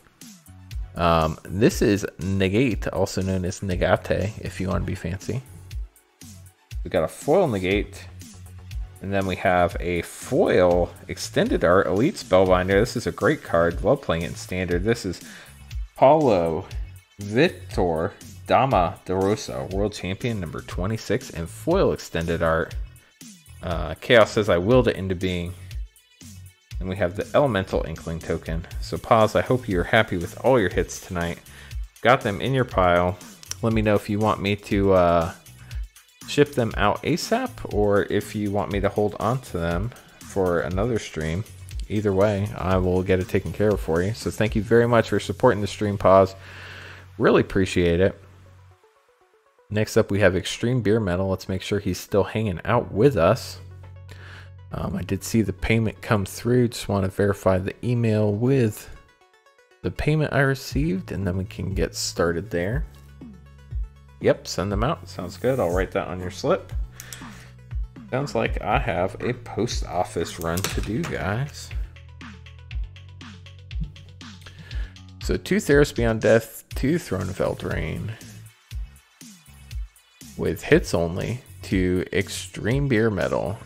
Um, this is Negate, also known as Negate, if you want to be fancy. We got a foil Negate. And then we have a foil extended art elite spellbinder. This is a great card. Love playing it in standard. This is Paulo Vitor Damo da Rosa, world champion number 26, and foil extended art. Uh, Chaos says, I willed it into being. And we have the Elemental Inkling token. So, Pause, I hope you're happy with all your hits tonight. Got them in your pile. Let me know if you want me to uh, ship them out ASAP or if you want me to hold on to them for another stream. Either way, I will get it taken care of for you. So, thank you very much for supporting the stream, Pause. Really appreciate it. Next up, we have Extreme Beer Metal. Let's make sure he's still hanging out with us. Um, I did see the payment come through. Just want to verify the email with the payment I received, and then we can get started there. Yep, send them out. Sounds good. I'll write that on your slip. Sounds like I have a post office run to do, guys. So two Theros Beyond Death, two Throne of Eldraine. With hits only, to Extreme Beer Metal.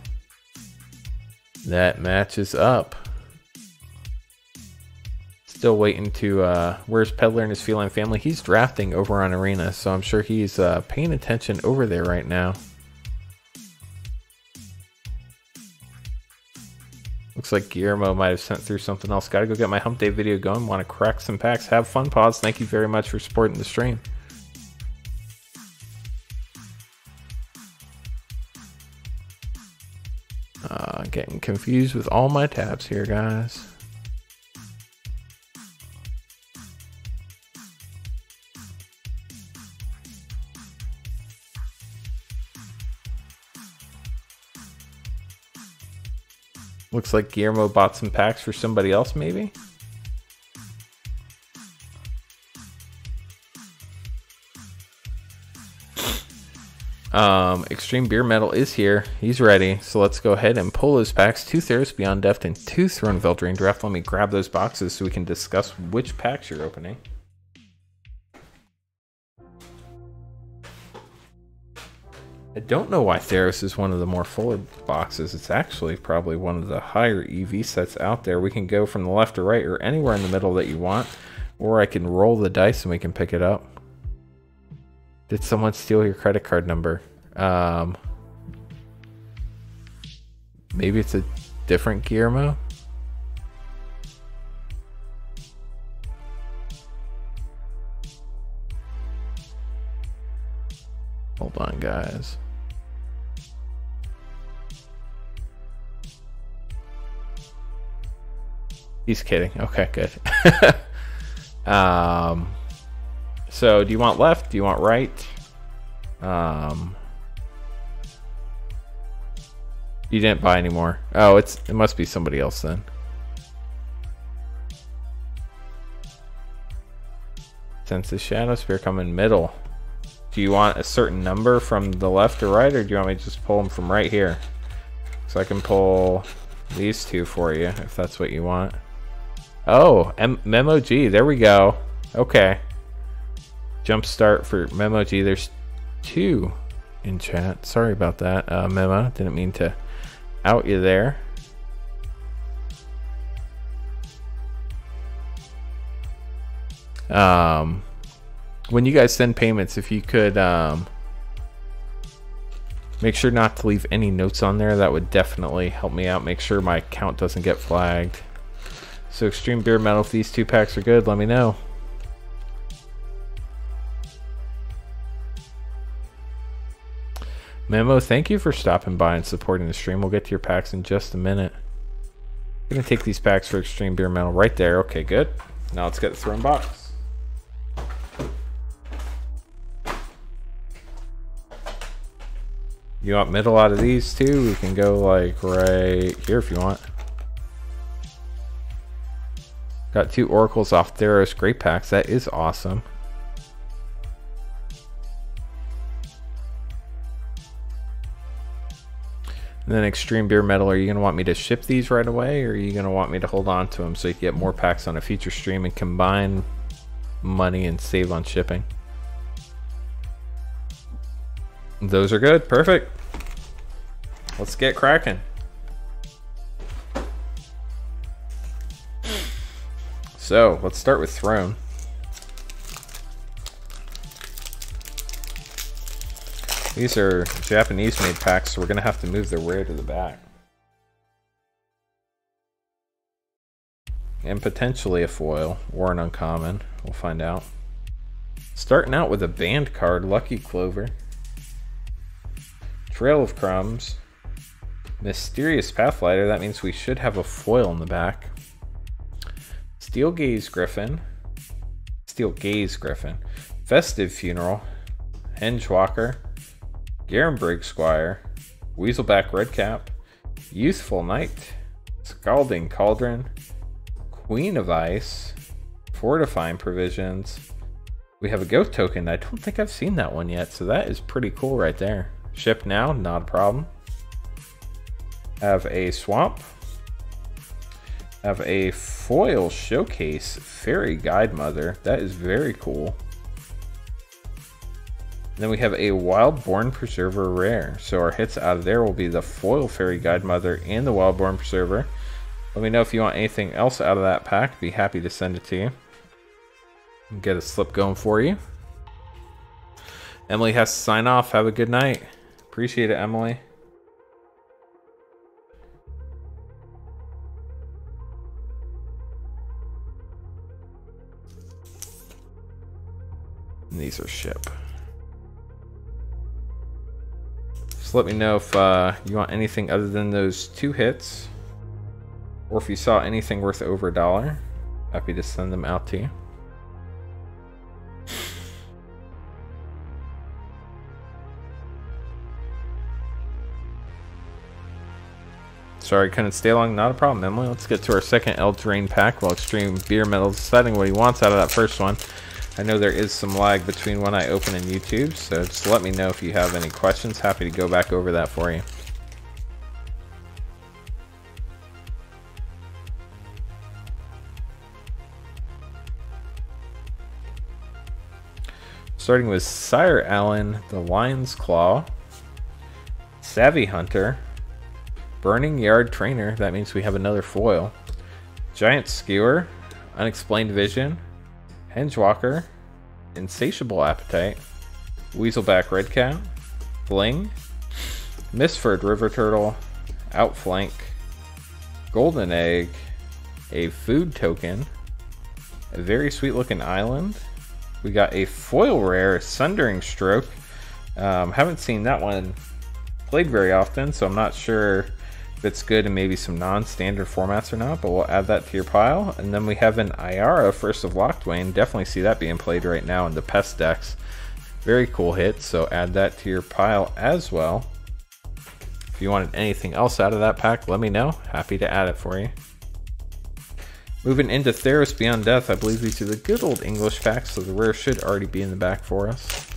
That matches up. Still waiting to. Uh, where's Peddler and his feline family? He's drafting over on Arena, so I'm sure he's uh, paying attention over there right now. Looks like Guillermo might have sent through something else. Gotta go get my hump day video going. Want to crack some packs. Have fun, pods. Thank you very much for supporting the stream. Uh, getting confused with all my tabs here, guys. Looks like Guillermo bought some packs for somebody else, maybe? Um, Extreme Beer Metal is here. He's ready. So let's go ahead and pull those packs. Two Theros Beyond Death and two Throne of Eldraine Draft. Let me grab those boxes so we can discuss which packs you're opening. I don't know why Theros is one of the more fuller boxes. It's actually probably one of the higher EV sets out there. We can go from the left to right or anywhere in the middle that you want. Or I can roll the dice and we can pick it up. Did someone steal your credit card number? Um, maybe it's a different Guillermo? Hold on, guys. He's kidding. Okay, good. um, so do you want left? Do you want right? Um, you didn't buy anymore. Oh, it's it must be somebody else then. Since the shadow sphere come in middle. Do you want a certain number from the left or right, or do you want me to just pull them from right here? So I can pull these two for you, if that's what you want. Oh, M Memo G. There we go. Okay. Jump start for Memo G. There's two in chat. Sorry about that, uh, Memo. Didn't mean to out you there. Um, when you guys send payments, if you could um, make sure not to leave any notes on there, that would definitely help me out. Make sure my account doesn't get flagged. So Extreme Beer Metal, if these two packs are good, let me know. Memo, thank you for stopping by and supporting the stream. We'll get to your packs in just a minute. I'm gonna take these packs for Extreme Beer Metal right there. Okay, good. Now let's get the throne box. You want middle out of these two? We can go like right here if you want. Got two Oracles off Theros Great Packs. That is awesome. And then Extreme Beer Metal, are you going to want me to ship these right away or are you going to want me to hold on to them so you get more packs on a future stream and combine money and save on shipping? Those are good. Perfect. Let's get cracking. So let's start with Throne. These are Japanese made packs, so we're going to have to move the rare to the back. And potentially a foil or an uncommon. We'll find out. Starting out with a band card, Lucky Clover. Trail of Crumbs. Mysterious Pathlighter, that means we should have a foil in the back. Steel Gaze Griffin, Steel Gaze Griffin, Festive Funeral, Henge Walker. Garenbrig Squire, Weaselback Redcap, Youthful Knight, Scalding Cauldron, Queen of Ice, Fortifying Provisions. We have a Goat token. I don't think I've seen that one yet, so that is pretty cool right there. Ship now, not a problem. Have a Swamp, have a foil showcase Faerie Guidemother. That is very cool. then we have a Wildborn Preserver rare. So our hits out of there will be the foil Faerie Guidemother and the Wildborn Preserver. Let me know if you want anything else out of that pack. Be happy to send it to you. Get a slip going for you. Emily has to sign off. Have a good night. Appreciate it, Emily. And these are ship. Just let me know if uh, you want anything other than those two hits. Or if you saw anything worth over a dollar. Happy to send them out to you. Sorry, couldn't stay long. Not a problem, Emily. Let's get to our second Eldraine pack while Extreme Beer Metal's deciding what he wants out of that first one. I know there is some lag between when I open and YouTube, so just let me know if you have any questions. Happy to go back over that for you. Starting with Syr Alin, the Lion's Claw, Savvy Hunter, Burning Yard Trainer, that means we have another foil, Giant Skewer, Unexplained Vision, Hengewalker, Insatiable Appetite, Weaselback Redcap, Fling, Mistford River Turtle, Outflank, Golden Egg, a food token, a very sweet looking island. We got a foil rare, Sundering Stroke. Um, haven't seen that one played very often, so I'm not sure it's good in maybe some non-standard formats or not, but we'll add that to your pile. And then we have an Ayara First of Locthwain. Definitely see that being played right now in the Pest decks. Very cool hit, so add that to your pile as well. If you wanted anything else out of that pack, let me know. Happy to add it for you. Moving into Theros Beyond Death, I believe these are the good old English packs, so the rare should already be in the back for us.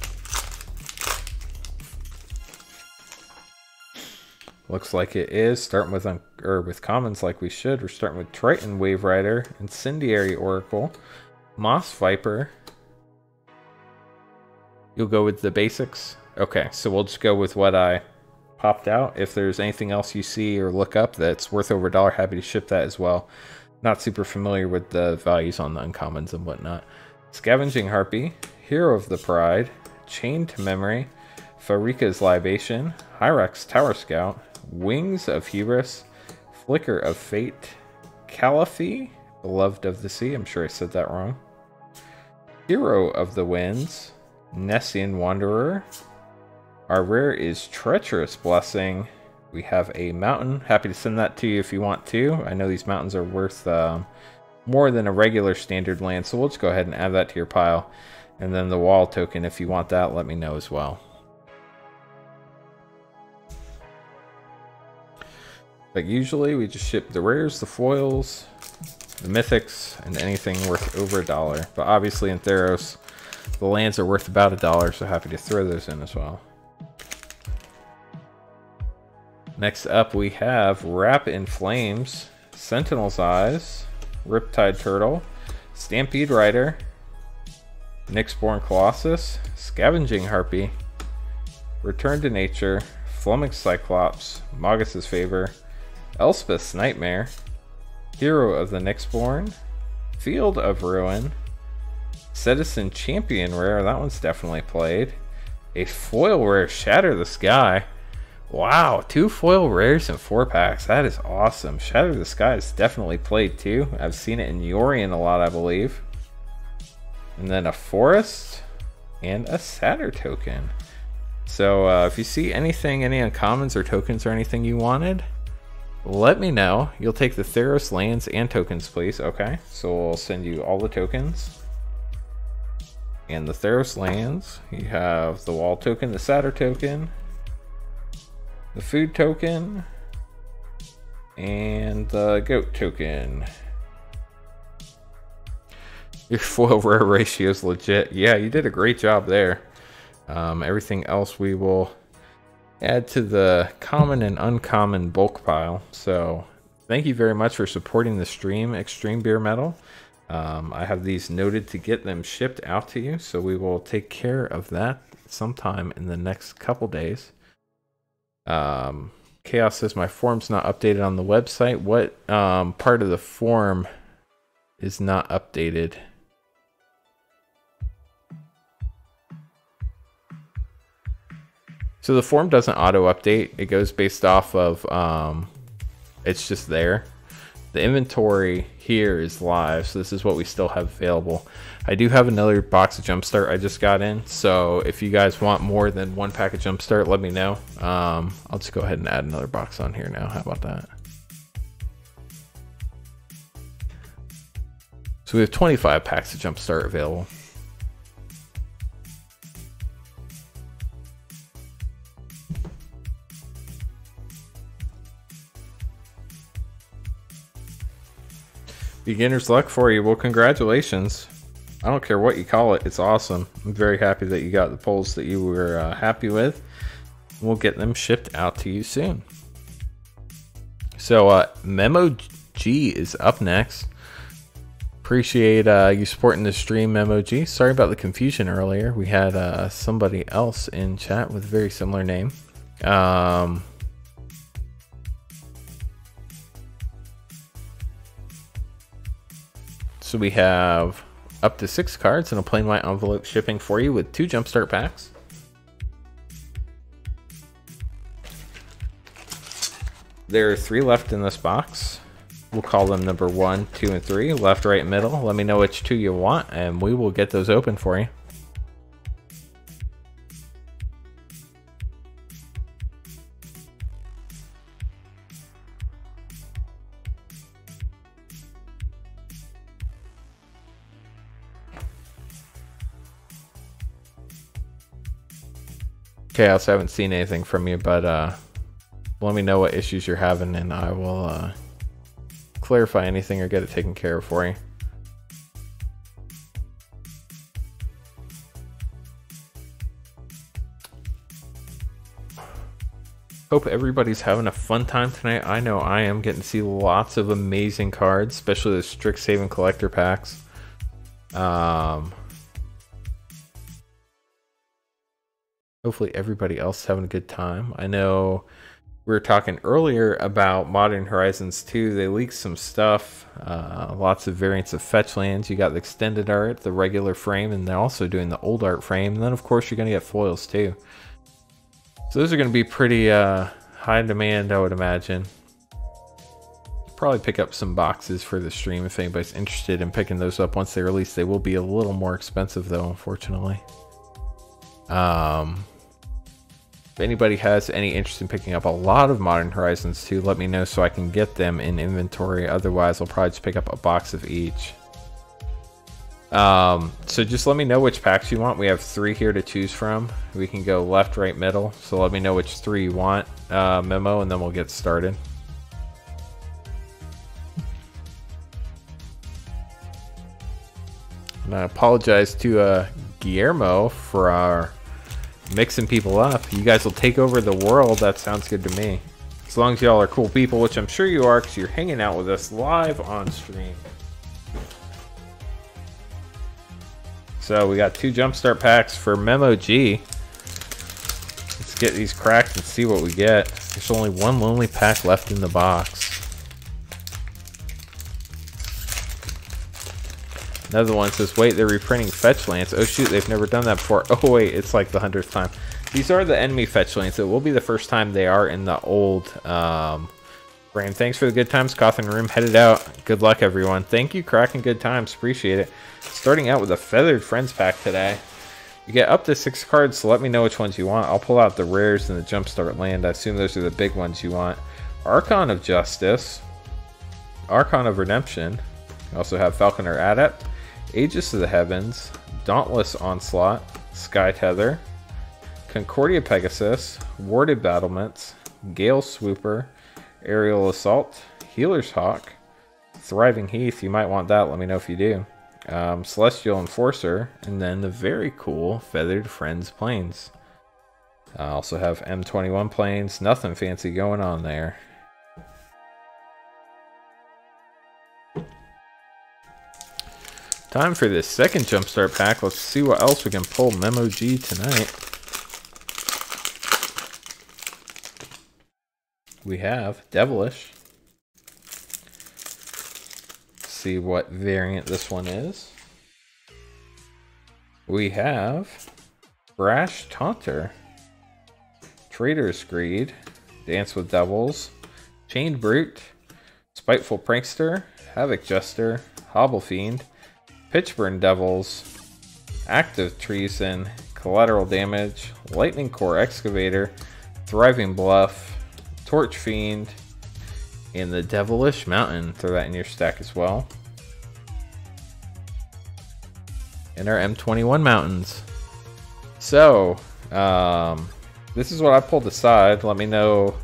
Looks like it is. Starting with um, or with commons like we should. We're starting with Triton Wave Rider, Incendiary Oracle, Moss Viper. You'll go with the basics? Okay, so we'll just go with what I popped out. If there's anything else you see or look up that's worth over a dollar, happy to ship that as well. Not super familiar with the values on the uncommons and whatnot. Scavenging Harpy, Hero of the Pride, Chained to Memory, Pharika's Libation, Hyrax Tower Scout, Wings of Hubris, Flicker of Fate, Callaphe, Beloved of the Sea, I'm sure I said that wrong. Hero of the Winds, Nessian Wanderer. Our rare is Treacherous Blessing. We have a mountain. Happy to send that to you if you want to. I know these mountains are worth um, more than a regular standard land, so we'll just go ahead and add that to your pile. And then the wall token, if you want that, let me know as well. Like usually we just ship the rares, the foils, the mythics, and anything worth over a dollar. But obviously in Theros, the lands are worth about a dollar, so happy to throw those in as well. Next up we have Wrap in Flames, Sentinel's Eyes, Riptide Turtle, Stampede Rider, Nyxborn Colossus, Scavenging Harpy, Return to Nature, Flummox Cyclops, Mogis's Favor, Elspeth's Nightmare, Hero of the Nyxborn, Field of Ruin, Setessan Champion Rare, that one's definitely played. A foil rare, Shatter the Sky. Wow, two foil rares and four packs. That is awesome. Shatter the Sky is definitely played too. I've seen it in Yorion a lot, I believe. And then a Forest and a Satyr token. So uh, if you see anything, any uncommons or tokens or anything you wanted, let me know. You'll take the Theros lands and tokens, please. Okay, so we'll send you all the tokens. And the Theros lands. You have the wall token, the Satyr token, the food token, and the goat token. Your foil rare ratio is legit. Yeah, you did a great job there. Um, everything else we will add to the common and uncommon bulk pile. So thank you very much for supporting the stream, Extreme Beer Metal. Um, I have these noted to get them shipped out to you, so we will take care of that sometime in the next couple days. Um, Chaos says my form's not updated on the website. What um, part of the form is not updated? So the form doesn't auto update. It goes based off of, um, it's just there. The inventory here is live, so this is what we still have available. I do have another box of Jumpstart I just got in, so if you guys want more than one pack of Jumpstart, let me know. Um, I'll just go ahead and add another box on here now. How about that? So we have 25 packs of Jumpstart available. Beginner's luck for you. Well, congratulations. I don't care what you call it. It's awesome. I'm very happy that you got the polls that you were uh, happy with. We'll get them shipped out to you soon. So, uh, Memo G is up next. Appreciate uh, you supporting the stream, Memo G. Sorry about the confusion earlier. We had uh, somebody else in chat with a very similar name. Um, So we have up to six cards in a plain white envelope shipping for you with two jumpstart packs. There are three left in this box. We'll call them number one, two, and three. Left, right, middle. Let me know which two you want, and we will get those open for you. Chaos, I haven't seen anything from you, but uh, let me know what issues you're having and I will uh, clarify anything or get it taken care of for you. Hope everybody's having a fun time tonight. I know I am getting to see lots of amazing cards, especially the Strixhaven collector packs. Um, hopefully everybody else having a good time. I know we were talking earlier about Modern Horizons 2. They leaked some stuff, uh, lots of variants of fetch lands. You got the extended art, the regular frame, and they're also doing the old art frame. And then, of course, you're going to get foils too. So those are going to be pretty uh, high demand, I would imagine. Probably pick up some boxes for the stream if anybody's interested in picking those up once they release. They will be a little more expensive though, unfortunately. Um, if anybody has any interest in picking up a lot of Modern Horizons 2, let me know so I can get them in inventory. Otherwise, I'll probably just pick up a box of each. Um, so just let me know which packs you want. We have three here to choose from. We can go left, right, middle. So let me know which three you want, uh, memo, and then we'll get started. And I apologize to uh, Guillermo for our mixing people up. You guys will take over the world. That sounds good to me. As long as y'all are cool people, which I'm sure you are because you're hanging out with us live on stream. So we got two jumpstart packs for Memo G. Let's get these cracked and see what we get. There's only one lonely pack left in the box. Another one says, wait, they're reprinting fetch lands. Oh shoot, they've never done that before. Oh wait, it's like the hundredth time. These are the enemy fetch lands. It will be the first time they are in the old um, frame. Thanks for the good times, Cothern Room. Headed out. Good luck, everyone. Thank you, cracking good times. Appreciate it. Starting out with a Feathered Friends pack today. You get up to six cards, so let me know which ones you want. I'll pull out the rares and the Jumpstart land. I assume those are the big ones you want. Archon of Justice. Archon of Redemption. You also have Falconer Adept. Aegis of the Heavens, Dauntless Onslaught, Sky Tether, Concordia Pegasus, Warded Battlements, Gale Swooper, Aerial Assault, Healer's Hawk, Thriving Heath, you might want that, let me know if you do. Um, Celestial Enforcer, and then the very cool Feathered Friends Plains. I also have M21 plains, nothing fancy going on there. Time for this second Jumpstart pack. Let's see what else we can pull Memo G tonight. we have Devilish. see what variant this one is. We have Brash Taunter, Traitor's Greed, Dance with Devils, Chained Brute, Spiteful Prankster, Havoc Jester, Hobble Fiend, Pitchburn Devils, Active Treason, Collateral Damage, Lightning Core Excavator, Thriving Bluff, Torch Fiend, and the Devilish Mountain. Throw that in your stack as well. And our M21 Mountains. So, um, this is what I pulled aside. Let me know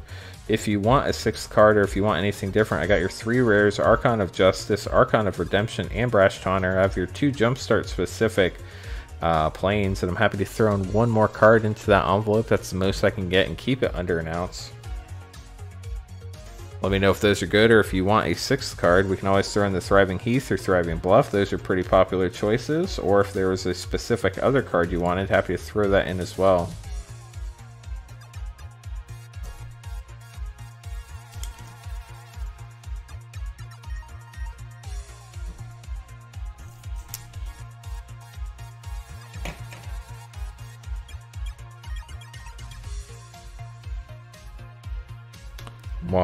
if you want a sixth card or if you want anything different. I got your three rares, Archon of Justice, Archon of Redemption, and Brash Taunter. I have your two Jumpstart specific uh, plains, and I'm happy to throw in one more card into that envelope. That's the most I can get and keep it under an ounce. Let me know if those are good or if you want a sixth card. We can always throw in the Thriving Heath or Thriving Bluff. Those are pretty popular choices. Or if there was a specific other card you wanted, happy to throw that in as well.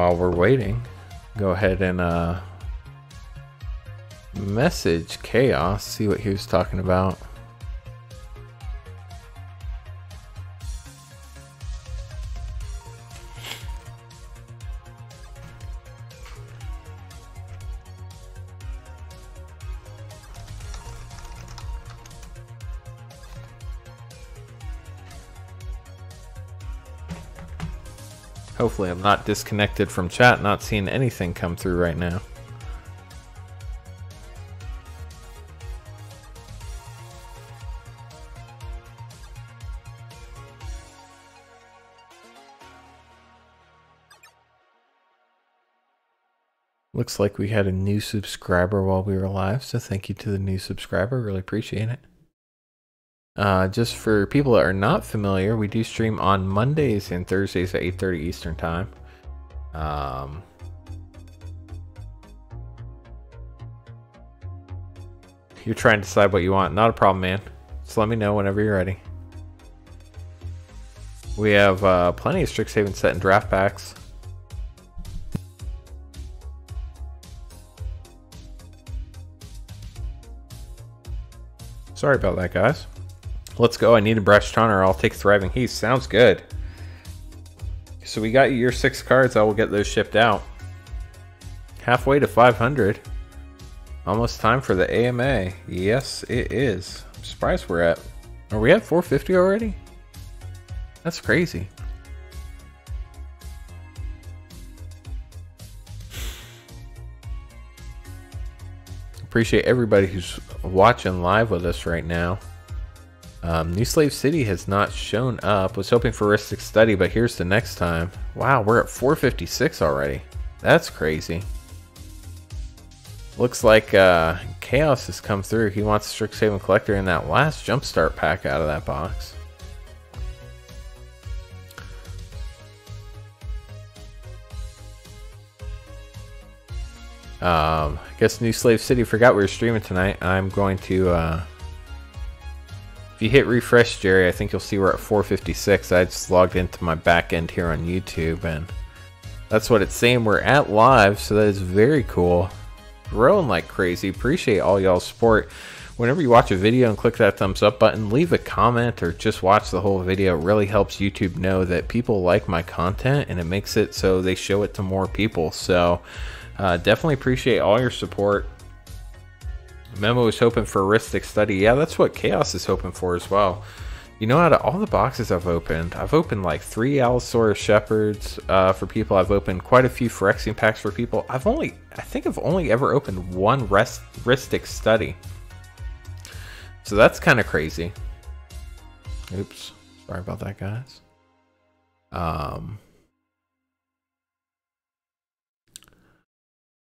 While we're waiting, go ahead and uh, message Chaos, see what he was talking about. Hopefully I'm not disconnected from chat, not seeing anything come through right now. Looks like we had a new subscriber while we were live, so thank you to the new subscriber. Really appreciate it. Uh, just for people that are not familiar, we do stream on Mondays and Thursdays at 8.30 Eastern Time. Um, you're trying to decide what you want. Not a problem, man. Just let me know whenever you're ready. We have uh, plenty of Strixhaven set and draft packs. Sorry about that, guys. Let's go. I need a Brash Taunter. I'll take Thriving Heath. Sounds good. So we got your six cards. I will get those shipped out. Halfway to 500. Almost time for the AMA. Yes, it is. I'm surprised we're at... Are we at 450 already? That's crazy. Appreciate everybody who's watching live with us right now. Um, New Slave City has not shown up. Was hoping for Rhystic Study, but here's the next time. Wow, we're at 456 already. That's crazy. Looks like uh, Chaos has come through. He wants Strixhaven Collector in that last Jumpstart pack out of that box. Um, I guess New Slave City forgot we were streaming tonight. I'm going to uh, if you hit refresh, Jerry, I think you'll see we're at 456. I just logged into my back end here on YouTube, and that's what it's saying. We're at live, so that is very cool. Growing like crazy. Appreciate all y'all's support. Whenever you watch a video and click that thumbs up button, leave a comment or just watch the whole video. It really helps YouTube know that people like my content, and it makes it so they show it to more people. So uh, definitely appreciate all your support. Memo is hoping for a Rhystic Study. Yeah, that's what Chaos is hoping for as well. You know, out of all the boxes I've opened, I've opened like three Allosaurus Shepherds uh, for people. I've opened quite a few Phyrexian packs for people. I've only, I think I've only ever opened one Rest, Rhystic Study. So that's kind of crazy. Oops. Sorry about that, guys. Um,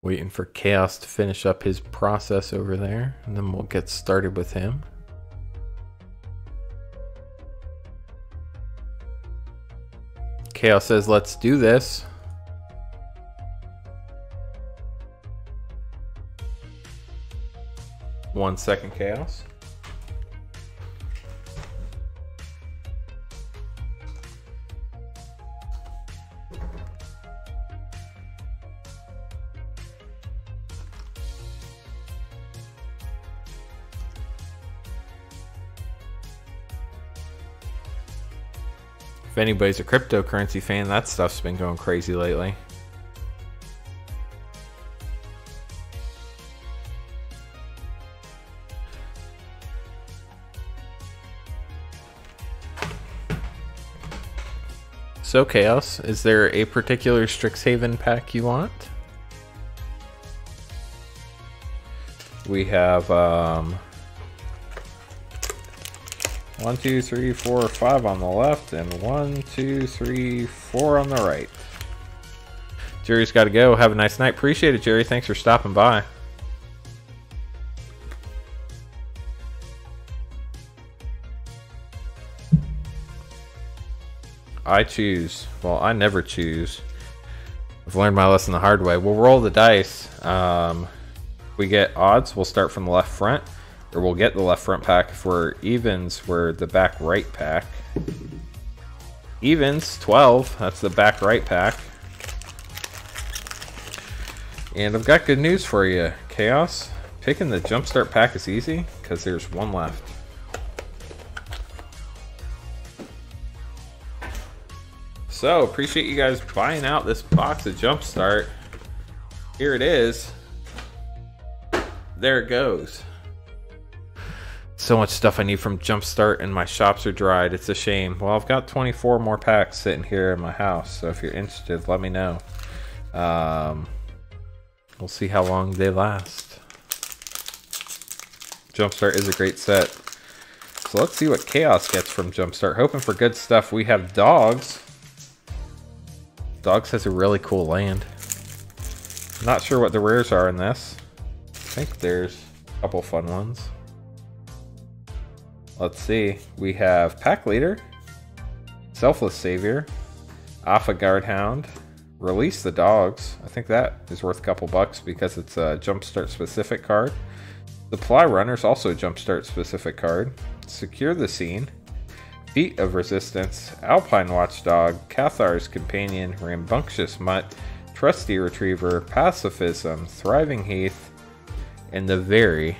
Waiting for Chaos to finish up his process over there, and then we'll get started with him. Chaos says, let's do this. One second, Chaos. Anybody's a cryptocurrency fan, that stuff's been going crazy lately. So, Chaos, is there a particular Strixhaven pack you want? We have um, one, two, three, four, five on the left, and one, two, three, four on the right. Jerry's got to go. Have a nice night. Appreciate it, Jerry. Thanks for stopping by. I choose. Well, I never choose. I've learned my lesson the hard way. We'll roll the dice. Um, we get odds. We'll start from the left front, or we'll get the left front pack. If we're evens, we're the back right pack. Evens, 12. That's the back right pack. And I've got good news for you, Chaos. Picking the Jumpstart pack is easy, because there's one left. So, appreciate you guys buying out this box of Jumpstart. Here it is. There it goes. So much stuff I need from Jumpstart and my shops are dried. It's a shame. Well, I've got 24 more packs sitting here in my house. So if you're interested, let me know. Um, we'll see how long they last. Jumpstart is a great set. So let's see what Chaos gets from Jumpstart. Hoping for good stuff. We have dogs. Dogs has a really cool land. Not sure what the rares are in this. I think there's a couple fun ones. Let's see. We have Pack Leader, Selfless Savior, Alpha Guard Hound, Release the Dogs. I think that is worth a couple bucks because it's a Jumpstart specific card. Supply Runner's also a Jumpstart specific card. Secure the Scene, Feat of Resistance, Alpine Watchdog, Cathar's Companion, Rambunctious Mutt, Trusty Retriever, Pacifism, Thriving Heath, and the very,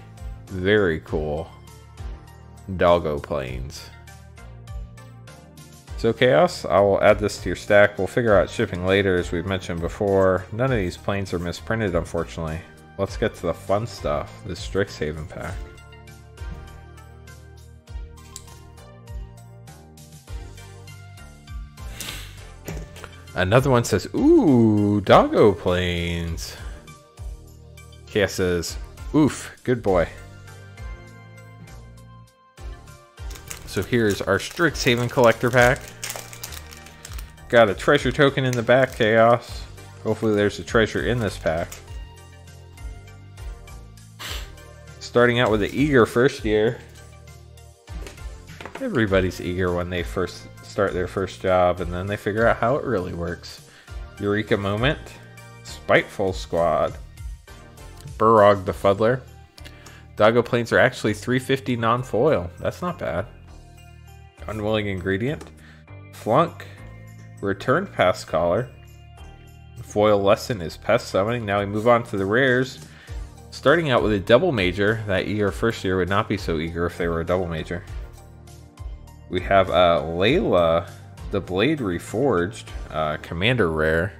very cool Doggo Plains. So Chaos, I will add this to your stack. We'll figure out shipping later as we've mentioned before. None of these plains are misprinted unfortunately. Let's get to the fun stuff, the Strixhaven pack. Another one says, ooh, doggo plains. Chaos says, oof, good boy. So here's our Strixhaven collector pack. Got a treasure token in the back, Chaos. Hopefully there's a treasure in this pack. Starting out with the eager first year. Everybody's eager when they first start their first job and then they figure out how it really works. Eureka Moment, Spiteful Squad, Burrog Befuddler. Doggo Plains are actually 350 non-foil. That's not bad. Unwilling Ingredient, Flunk, Return Past Caller. Foil lesson is Pest Summoning. Now we move on to the rares. Starting out with a double major, that year first year would not be so eager if they were a double major. We have uh, Laelia, the Blade Reforged, uh, Commander Rare.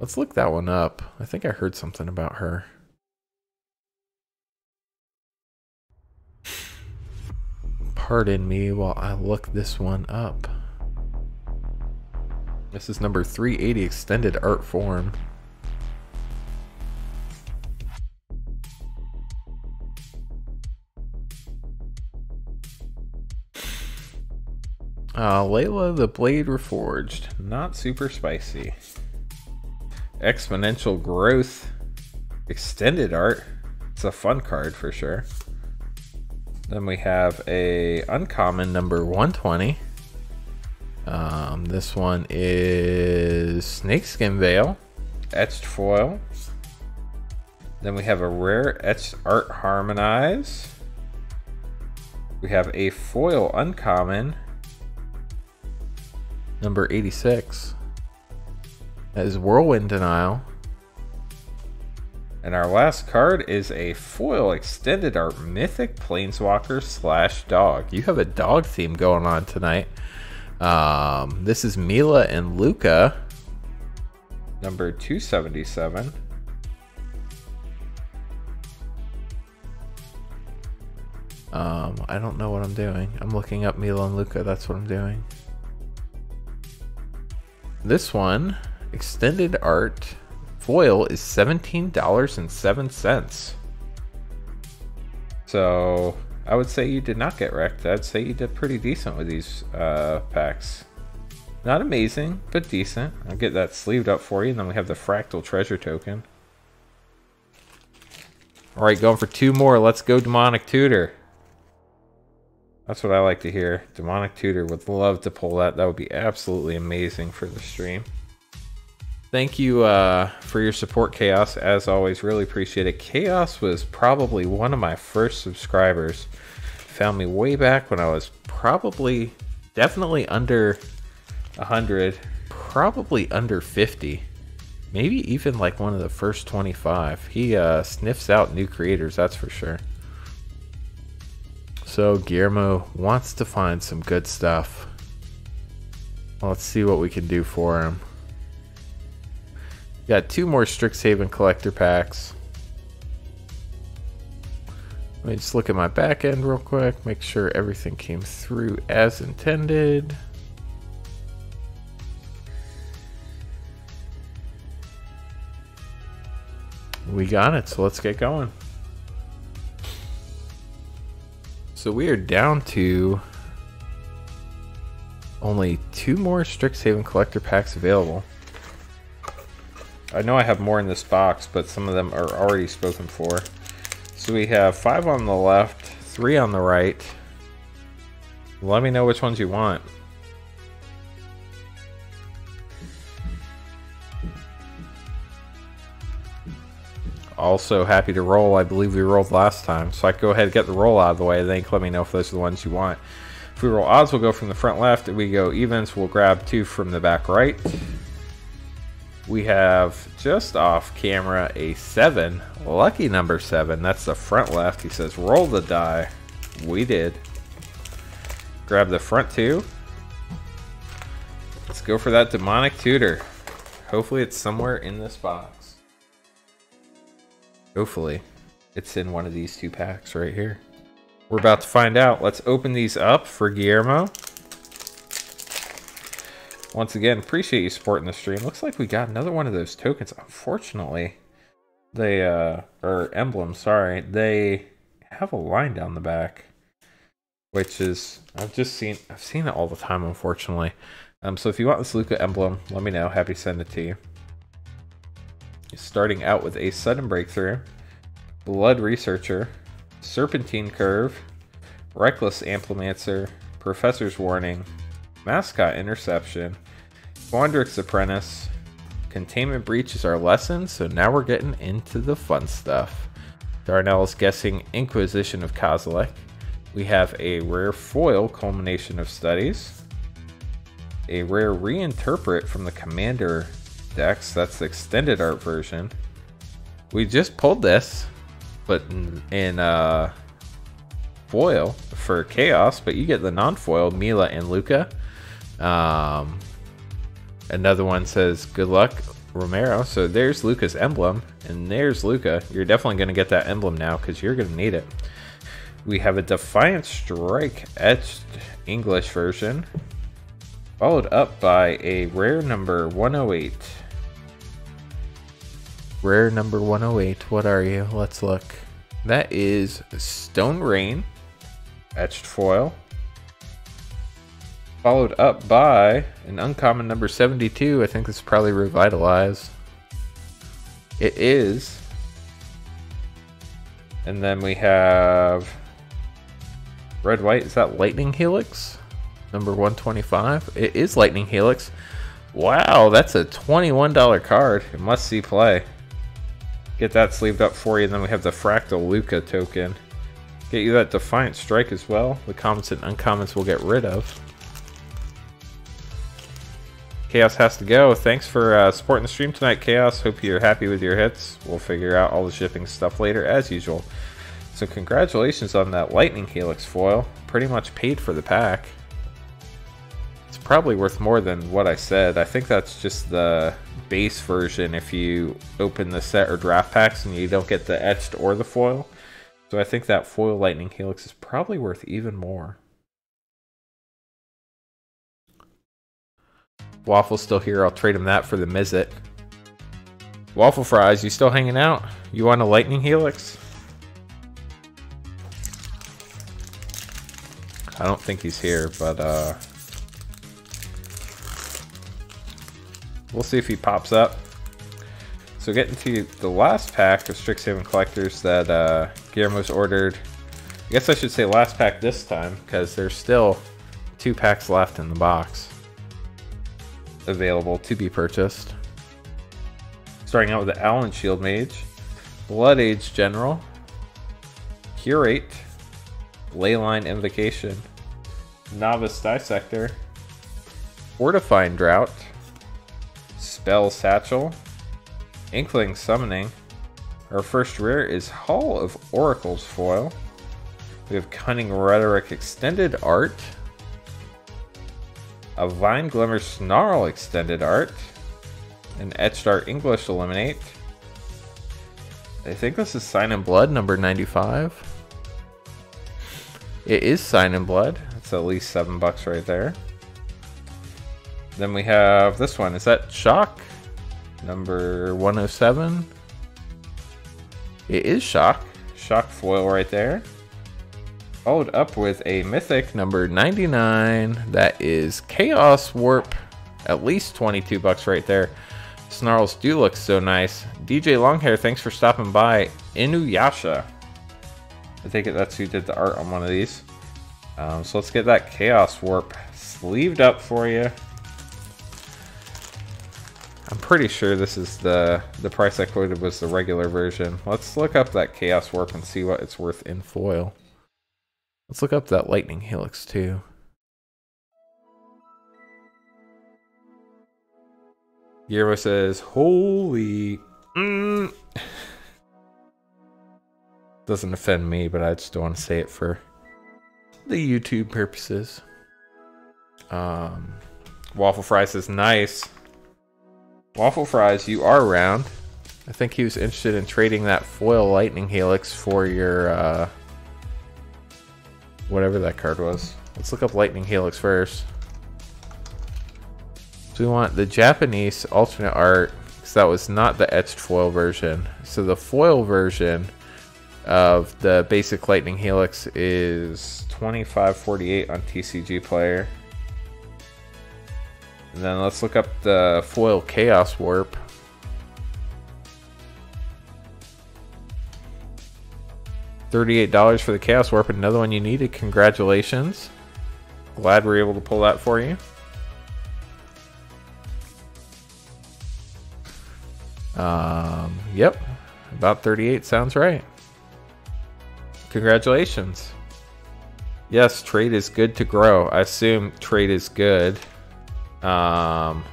Let's look that one up. I think I heard something about her. Pardon me while I look this one up. This is number 380 Extended Art Form. Uh, Laelia the Blade Reforged. Not super spicy. Exponential Growth. Extended Art. It's a fun card for sure. Then we have a uncommon number 120. Um, this one is Snakeskin Veil. Etched Foil. Then we have a rare etched art harmonize. We have a foil uncommon. Number 86. That is Whirlwind Denial. And our last card is a foil extended art mythic planeswalker slash dog. You have a dog theme going on tonight. Um, this is Mila and Lukka, number 277. Um, I don't know what I'm doing. I'm looking up Mila and Lukka. That's what I'm doing. This one, extended art foil, is $17.07. So I would say you did not get wrecked. I'd say you did pretty decent with these uh, packs. Not amazing, but decent. I'll get that sleeved up for you. And then we have the Fractal Treasure Token. Alright, going for two more. Let's go Demonic Tutor. That's what I like to hear. Demonic Tutor would love to pull that. That would be absolutely amazing for the stream. Thank you uh, for your support, Chaos. As always, really appreciate it. Chaos was probably one of my first subscribers. Found me way back when I was probably, definitely under 100, probably under 50. Maybe even like one of the first 25. He uh, sniffs out new creators, that's for sure. So Guillermo wants to find some good stuff. let's see what we can do for him. Got two more Strixhaven collector packs. Let me just look at my back end real quick, make sure everything came through as intended. We got it, so let's get going. So we are down to only two more Strixhaven collector packs available. I know I have more in this box, but some of them are already spoken for. So we have five on the left, three on the right. Let me know which ones you want. also happy to roll. I believe we rolled last time. So I go ahead and get the roll out of the way, then let me know if those are the ones you want. If we roll odds, we'll go from the front left. If we go evens, we'll grab two from the back right. We have just off camera a seven, lucky number seven. That's the front left. He says, roll the die. We did. Grab the front two. Let's go for that demonic tutor. Hopefully it's somewhere in this box. Hopefully, it's in one of these two packs right here. We're about to find out. Let's open these up for Guillermo. Once again, appreciate you supporting the stream. Looks like we got another one of those tokens. Unfortunately, they, uh, or emblem, sorry, they have a line down the back, which is, I've just seen, I've seen it all the time, unfortunately. Um, so if you want this Lukka emblem, let me know. Happy to send it to you starting out with a sudden breakthrough, blood researcher, serpentine curve, reckless amplimancer, professor's warning, mascot interception, Quandrix's apprentice, containment breach is our lesson, so now we're getting into the fun stuff. Darnell's guessing Inquisition of Kozilek. We have a rare foil culmination of studies, a rare reinterpret from the commander decks. That's the extended art version. We just pulled this, but in, in uh, foil for Chaos, but you get the non-foil Mila and Lukka. Um, another one says, good luck, Romero. So there's Lukka's emblem, and there's Luca. You're definitely going to get that emblem now because you're going to need it. We have a Defiant Strike etched English version, followed up by a rare number 108. Rare number 108. What are you? Let's look. That is Stone Rain, etched foil. Followed up by an uncommon number 72. I think this is probably revitalized. It is. And then we have red white. Is that Lightning Helix? Number 125. It is Lightning Helix. Wow, that's a $21 card. It must see play. Get that sleeved up for you. And then we have the Fractal Lukka token. Get you that Defiant Strike as well. The commons and uncommons we'll get rid of. Chaos has to go. Thanks for uh, supporting the stream tonight, Chaos. Hope you're happy with your hits. We'll figure out all the shipping stuff later, as usual. So congratulations on that Lightning Helix foil. Pretty much paid for the pack. It's probably worth more than what I said. I think that's just the base version if you open the set or draft packs and you don't get the etched or the foil. So I think that foil Lightning Helix is probably worth even more. Waffle's still here. I'll trade him that for the Mizzix. Waffle Fries, you still hanging out? You want a Lightning Helix? I don't think he's here, but uh, we'll see if he pops up. So getting to the last pack of Strixhaven Collectors that uh, Guillermo's ordered. I guess I should say last pack this time, because there's still two packs left in the box available to be purchased. Starting out with the Allen Shield Mage, Blood Age General, Curate, Leyline Invocation, Novice Dissector, Fortifying Drought, Spell Satchel, Inkling Summoning. Our first rare is Hall of Oracles foil. We have Cunning Rhetoric Extended Art, a Vine Glimmer Snarl extended art, an Etched Art English Eliminate. I think this is Sign in Blood number 95. It is Sign in Blood. It's at least seven bucks right there. Then we have this one. Is that Shock? Number 107. It is Shock. Shock foil right there followed up with a mythic number 99 that is chaos warp at least 22 bucks right there. Snarls do look so nice. Dj longhair thanks for stopping by. Inuyasha. I think that's who did the art on one of these. Um, so let's get that chaos warp sleeved up for you. I'm pretty sure this is the the price I quoted was the regular version. Let's look up that Chaos Warp and see what it's worth in foil. Let's look up that lightning helix too. Guillermo says, holy... Mm. Doesn't offend me, but I just don't want to say it for the YouTube purposes. Um, Waffle Fries says, nice. Waffle Fries, you are around. I think he was interested in trading that foil lightning helix for your uh, whatever that card was. Let's look up Lightning Helix first. So we want the Japanese alternate art, because that was not the etched foil version. So the foil version of the basic Lightning Helix is 2548 on TCG Player. And then let's look up the foil Chaos Warp. $38 for the Chaos Warp, another one you needed. Congratulations. Glad we are able to pull that for you. Um, yep, about 38 sounds right. Congratulations. Yes, trade is good to grow. I assume trade is good. Um,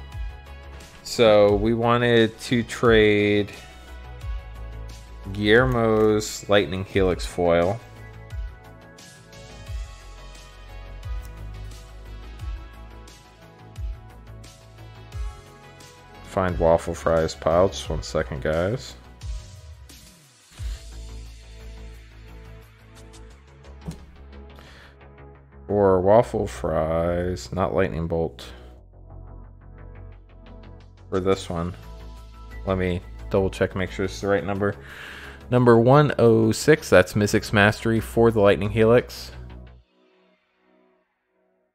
so we wanted to trade Guillermo's Lightning Helix foil. Find waffle fries. Just one second, guys. Or waffle fries, not lightning bolt. For this one. Let me double check, make sure it's the right number. Number 106, that's Mizzix Mastery for the Lightning Helix.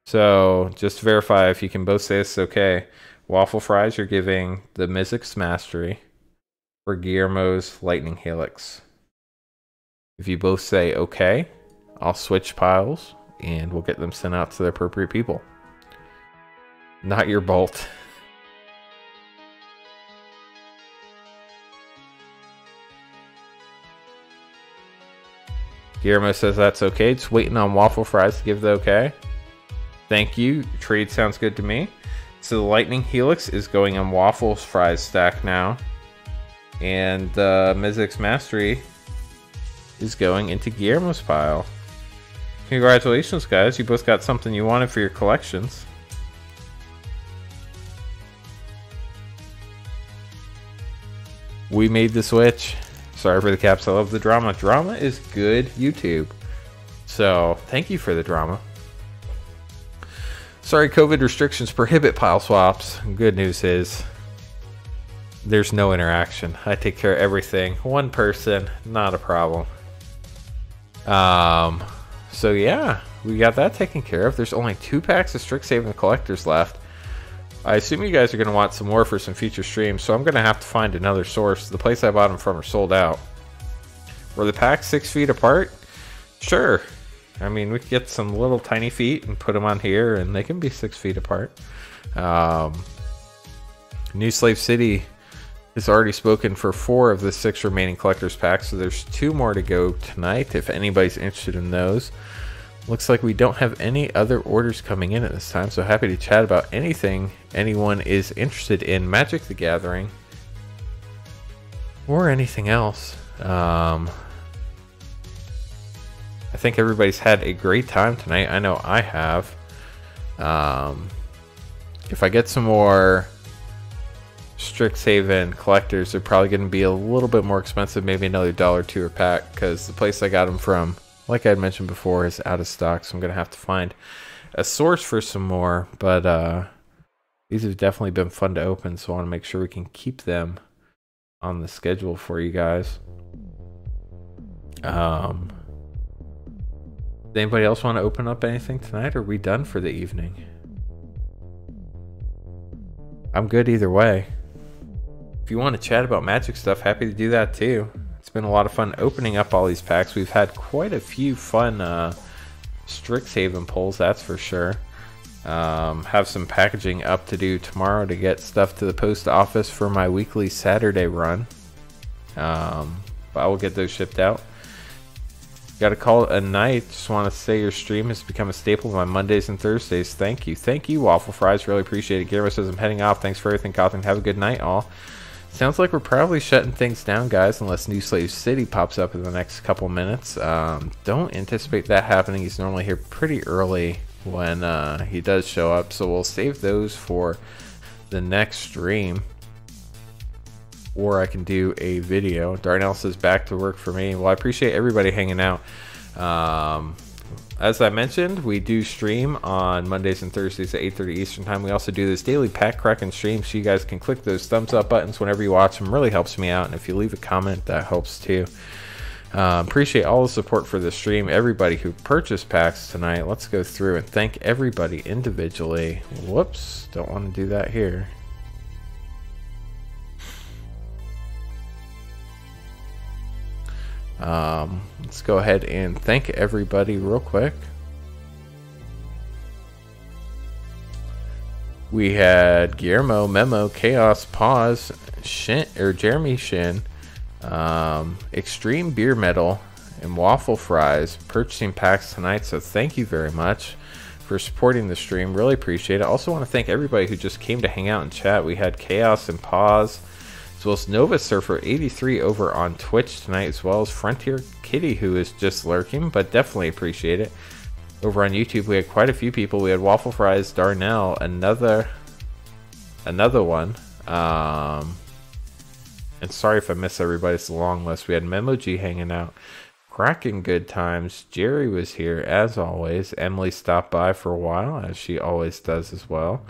So just verify if you can both say this okay. Waffle Fries, you're giving the Mizzix Mastery for Guillermo's Lightning Helix. If you both say okay, I'll switch piles and we'll get them sent out to the appropriate people. Not your bolt. Guillermo says that's okay. Just waiting on Waffle Fries to give the okay. Thank you. Trade sounds good to me. So the Lightning Helix is going on Waffle Fries stack now. And uh, Mizzix Mastery is going into Guillermo's pile. Congratulations, guys. You both got something you wanted for your collections. We made the switch. Sorry for the caps. I love the drama. Drama is good YouTube. So, thank you for the drama. Sorry, COVID restrictions prohibit pile swaps. Good news is there's no interaction. I take care of everything. One person, not a problem. Um, so yeah, we got that taken care of. There's only two packs of Strixhaven Collectors left. I assume you guys are going to want some more for some future streams, so I'm going to have to find another source. The place I bought them from are sold out. Were the packs six feet apart? Sure. I mean, we could get some little tiny feet and put them on here, and they can be six feet apart. Um, New Slave City has already spoken for four of the six remaining collectors packs, so there's two more to go tonight if anybody's interested in those. Looks like we don't have any other orders coming in at this time, so happy to chat about anything anyone is interested in Magic the Gathering or anything else. Um, I think everybody's had a great time tonight. I know I have. Um, if I get some more Strixhaven collectors, they're probably going to be a little bit more expensive, maybe another dollar two a pack, because the place I got them from, like I had mentioned before, is out of stock, so I'm to have to find a source for some more. But uh, these have definitely been fun to open, so I want to make sure we can keep them on the schedule for you guys. Um, does anybody else want to open up anything tonight? Or are we done for the evening? I'm good either way. If you want to chat about magic stuff, happy to do that too. Been a lot of fun opening up all these packs. We've had quite a few fun uh, Strixhaven pulls, that's for sure. Um, have some packaging up to do tomorrow to get stuff to the post office for my weekly Saturday run. Um, I will get those shipped out. Got to call it a night. Just want to say your stream has become a staple of my Mondays and Thursdays. Thank you. Thank you, Waffle Fries. Really appreciate it. Guillermo says I'm heading off. Thanks for everything, Cothern. Have a good night, all. Sounds like we're probably shutting things down, guys, unless New Slave City pops up in the next couple minutes. Um, don't anticipate that happening. He's normally here pretty early when uh, he does show up, so we'll save those for the next stream or I can do a video. Darnell says back to work for me. Well, I appreciate everybody hanging out. Um, as I mentioned, we do stream on Mondays and Thursdays at 8:30 Eastern Time. We also do this daily pack cracking stream, so you guys can click those thumbs up buttons whenever you watch them. Really helps me out, and if you leave a comment, that helps too. Um, appreciate all the support for the stream. Everybody who purchased packs tonight. Let's go through and thank everybody individually. Whoops, don't want to do that here. Um, let's go ahead and thank everybody real quick. We had Guillermo, Memo, Chaos, Pause, Shin, or Jeremy Shin, um, Extreme Beer Metal, and Waffle Fries purchasing packs tonight. So thank you very much for supporting the stream. Really appreciate it. Also want to thank everybody who just came to hang out and chat. We had Chaos and Pause as well as Nova Surfer 83 over on Twitch tonight, as well as Frontier Kitty, who is just lurking, but definitely appreciate it. Over on YouTube, we had quite a few people. We had Waffle Fries, Darnell, another, another one. Um, and sorry if I miss everybody. It's a long list. We had Memo G hanging out. Cracking good times. Jerry was here as always. Emily stopped by for a while, as she always does as well.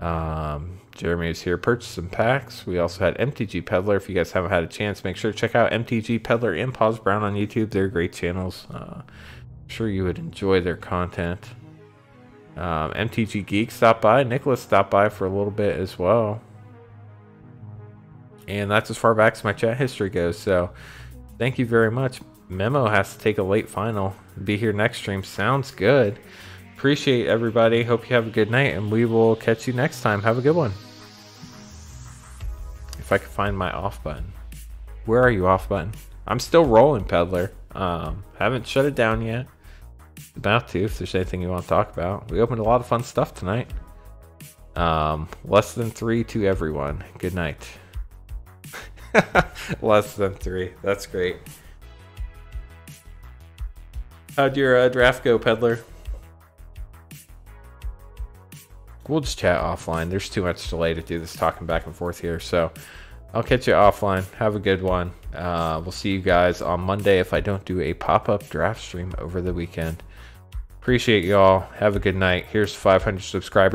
Um, Jeremy is here, Purchase some packs. We also had MTG Peddler. If you guys haven't had a chance, make sure to check out MTG Peddler and Pause Brown on YouTube. They're great channels. Uh, I'm sure you would enjoy their content. Um, MTG Geek stopped by. Nicholas stopped by for a little bit as well. And that's as far back as my chat history goes. So thank you very much. Memo has to take a late final. Be here next stream. Sounds good appreciate everybody. Hope you have a good night, and we will catch you next time. Have a good one. If I can find my off button. Where are you, off button? I'm still rolling, peddler. Um, haven't shut it down yet. About to, if there's anything you want to talk about. We opened a lot of fun stuff tonight. Um, less than three to everyone. Good night. less than three. That's great. How'd your uh, draft go, Peddler? We'll just chat offline. There's too much delay to do this talking back and forth here. So I'll catch you offline. Have a good one. Uh, we'll see you guys on Monday if I don't do a pop up draft stream over the weekend. Appreciate y'all. Have a good night. Here's 500 subscribers.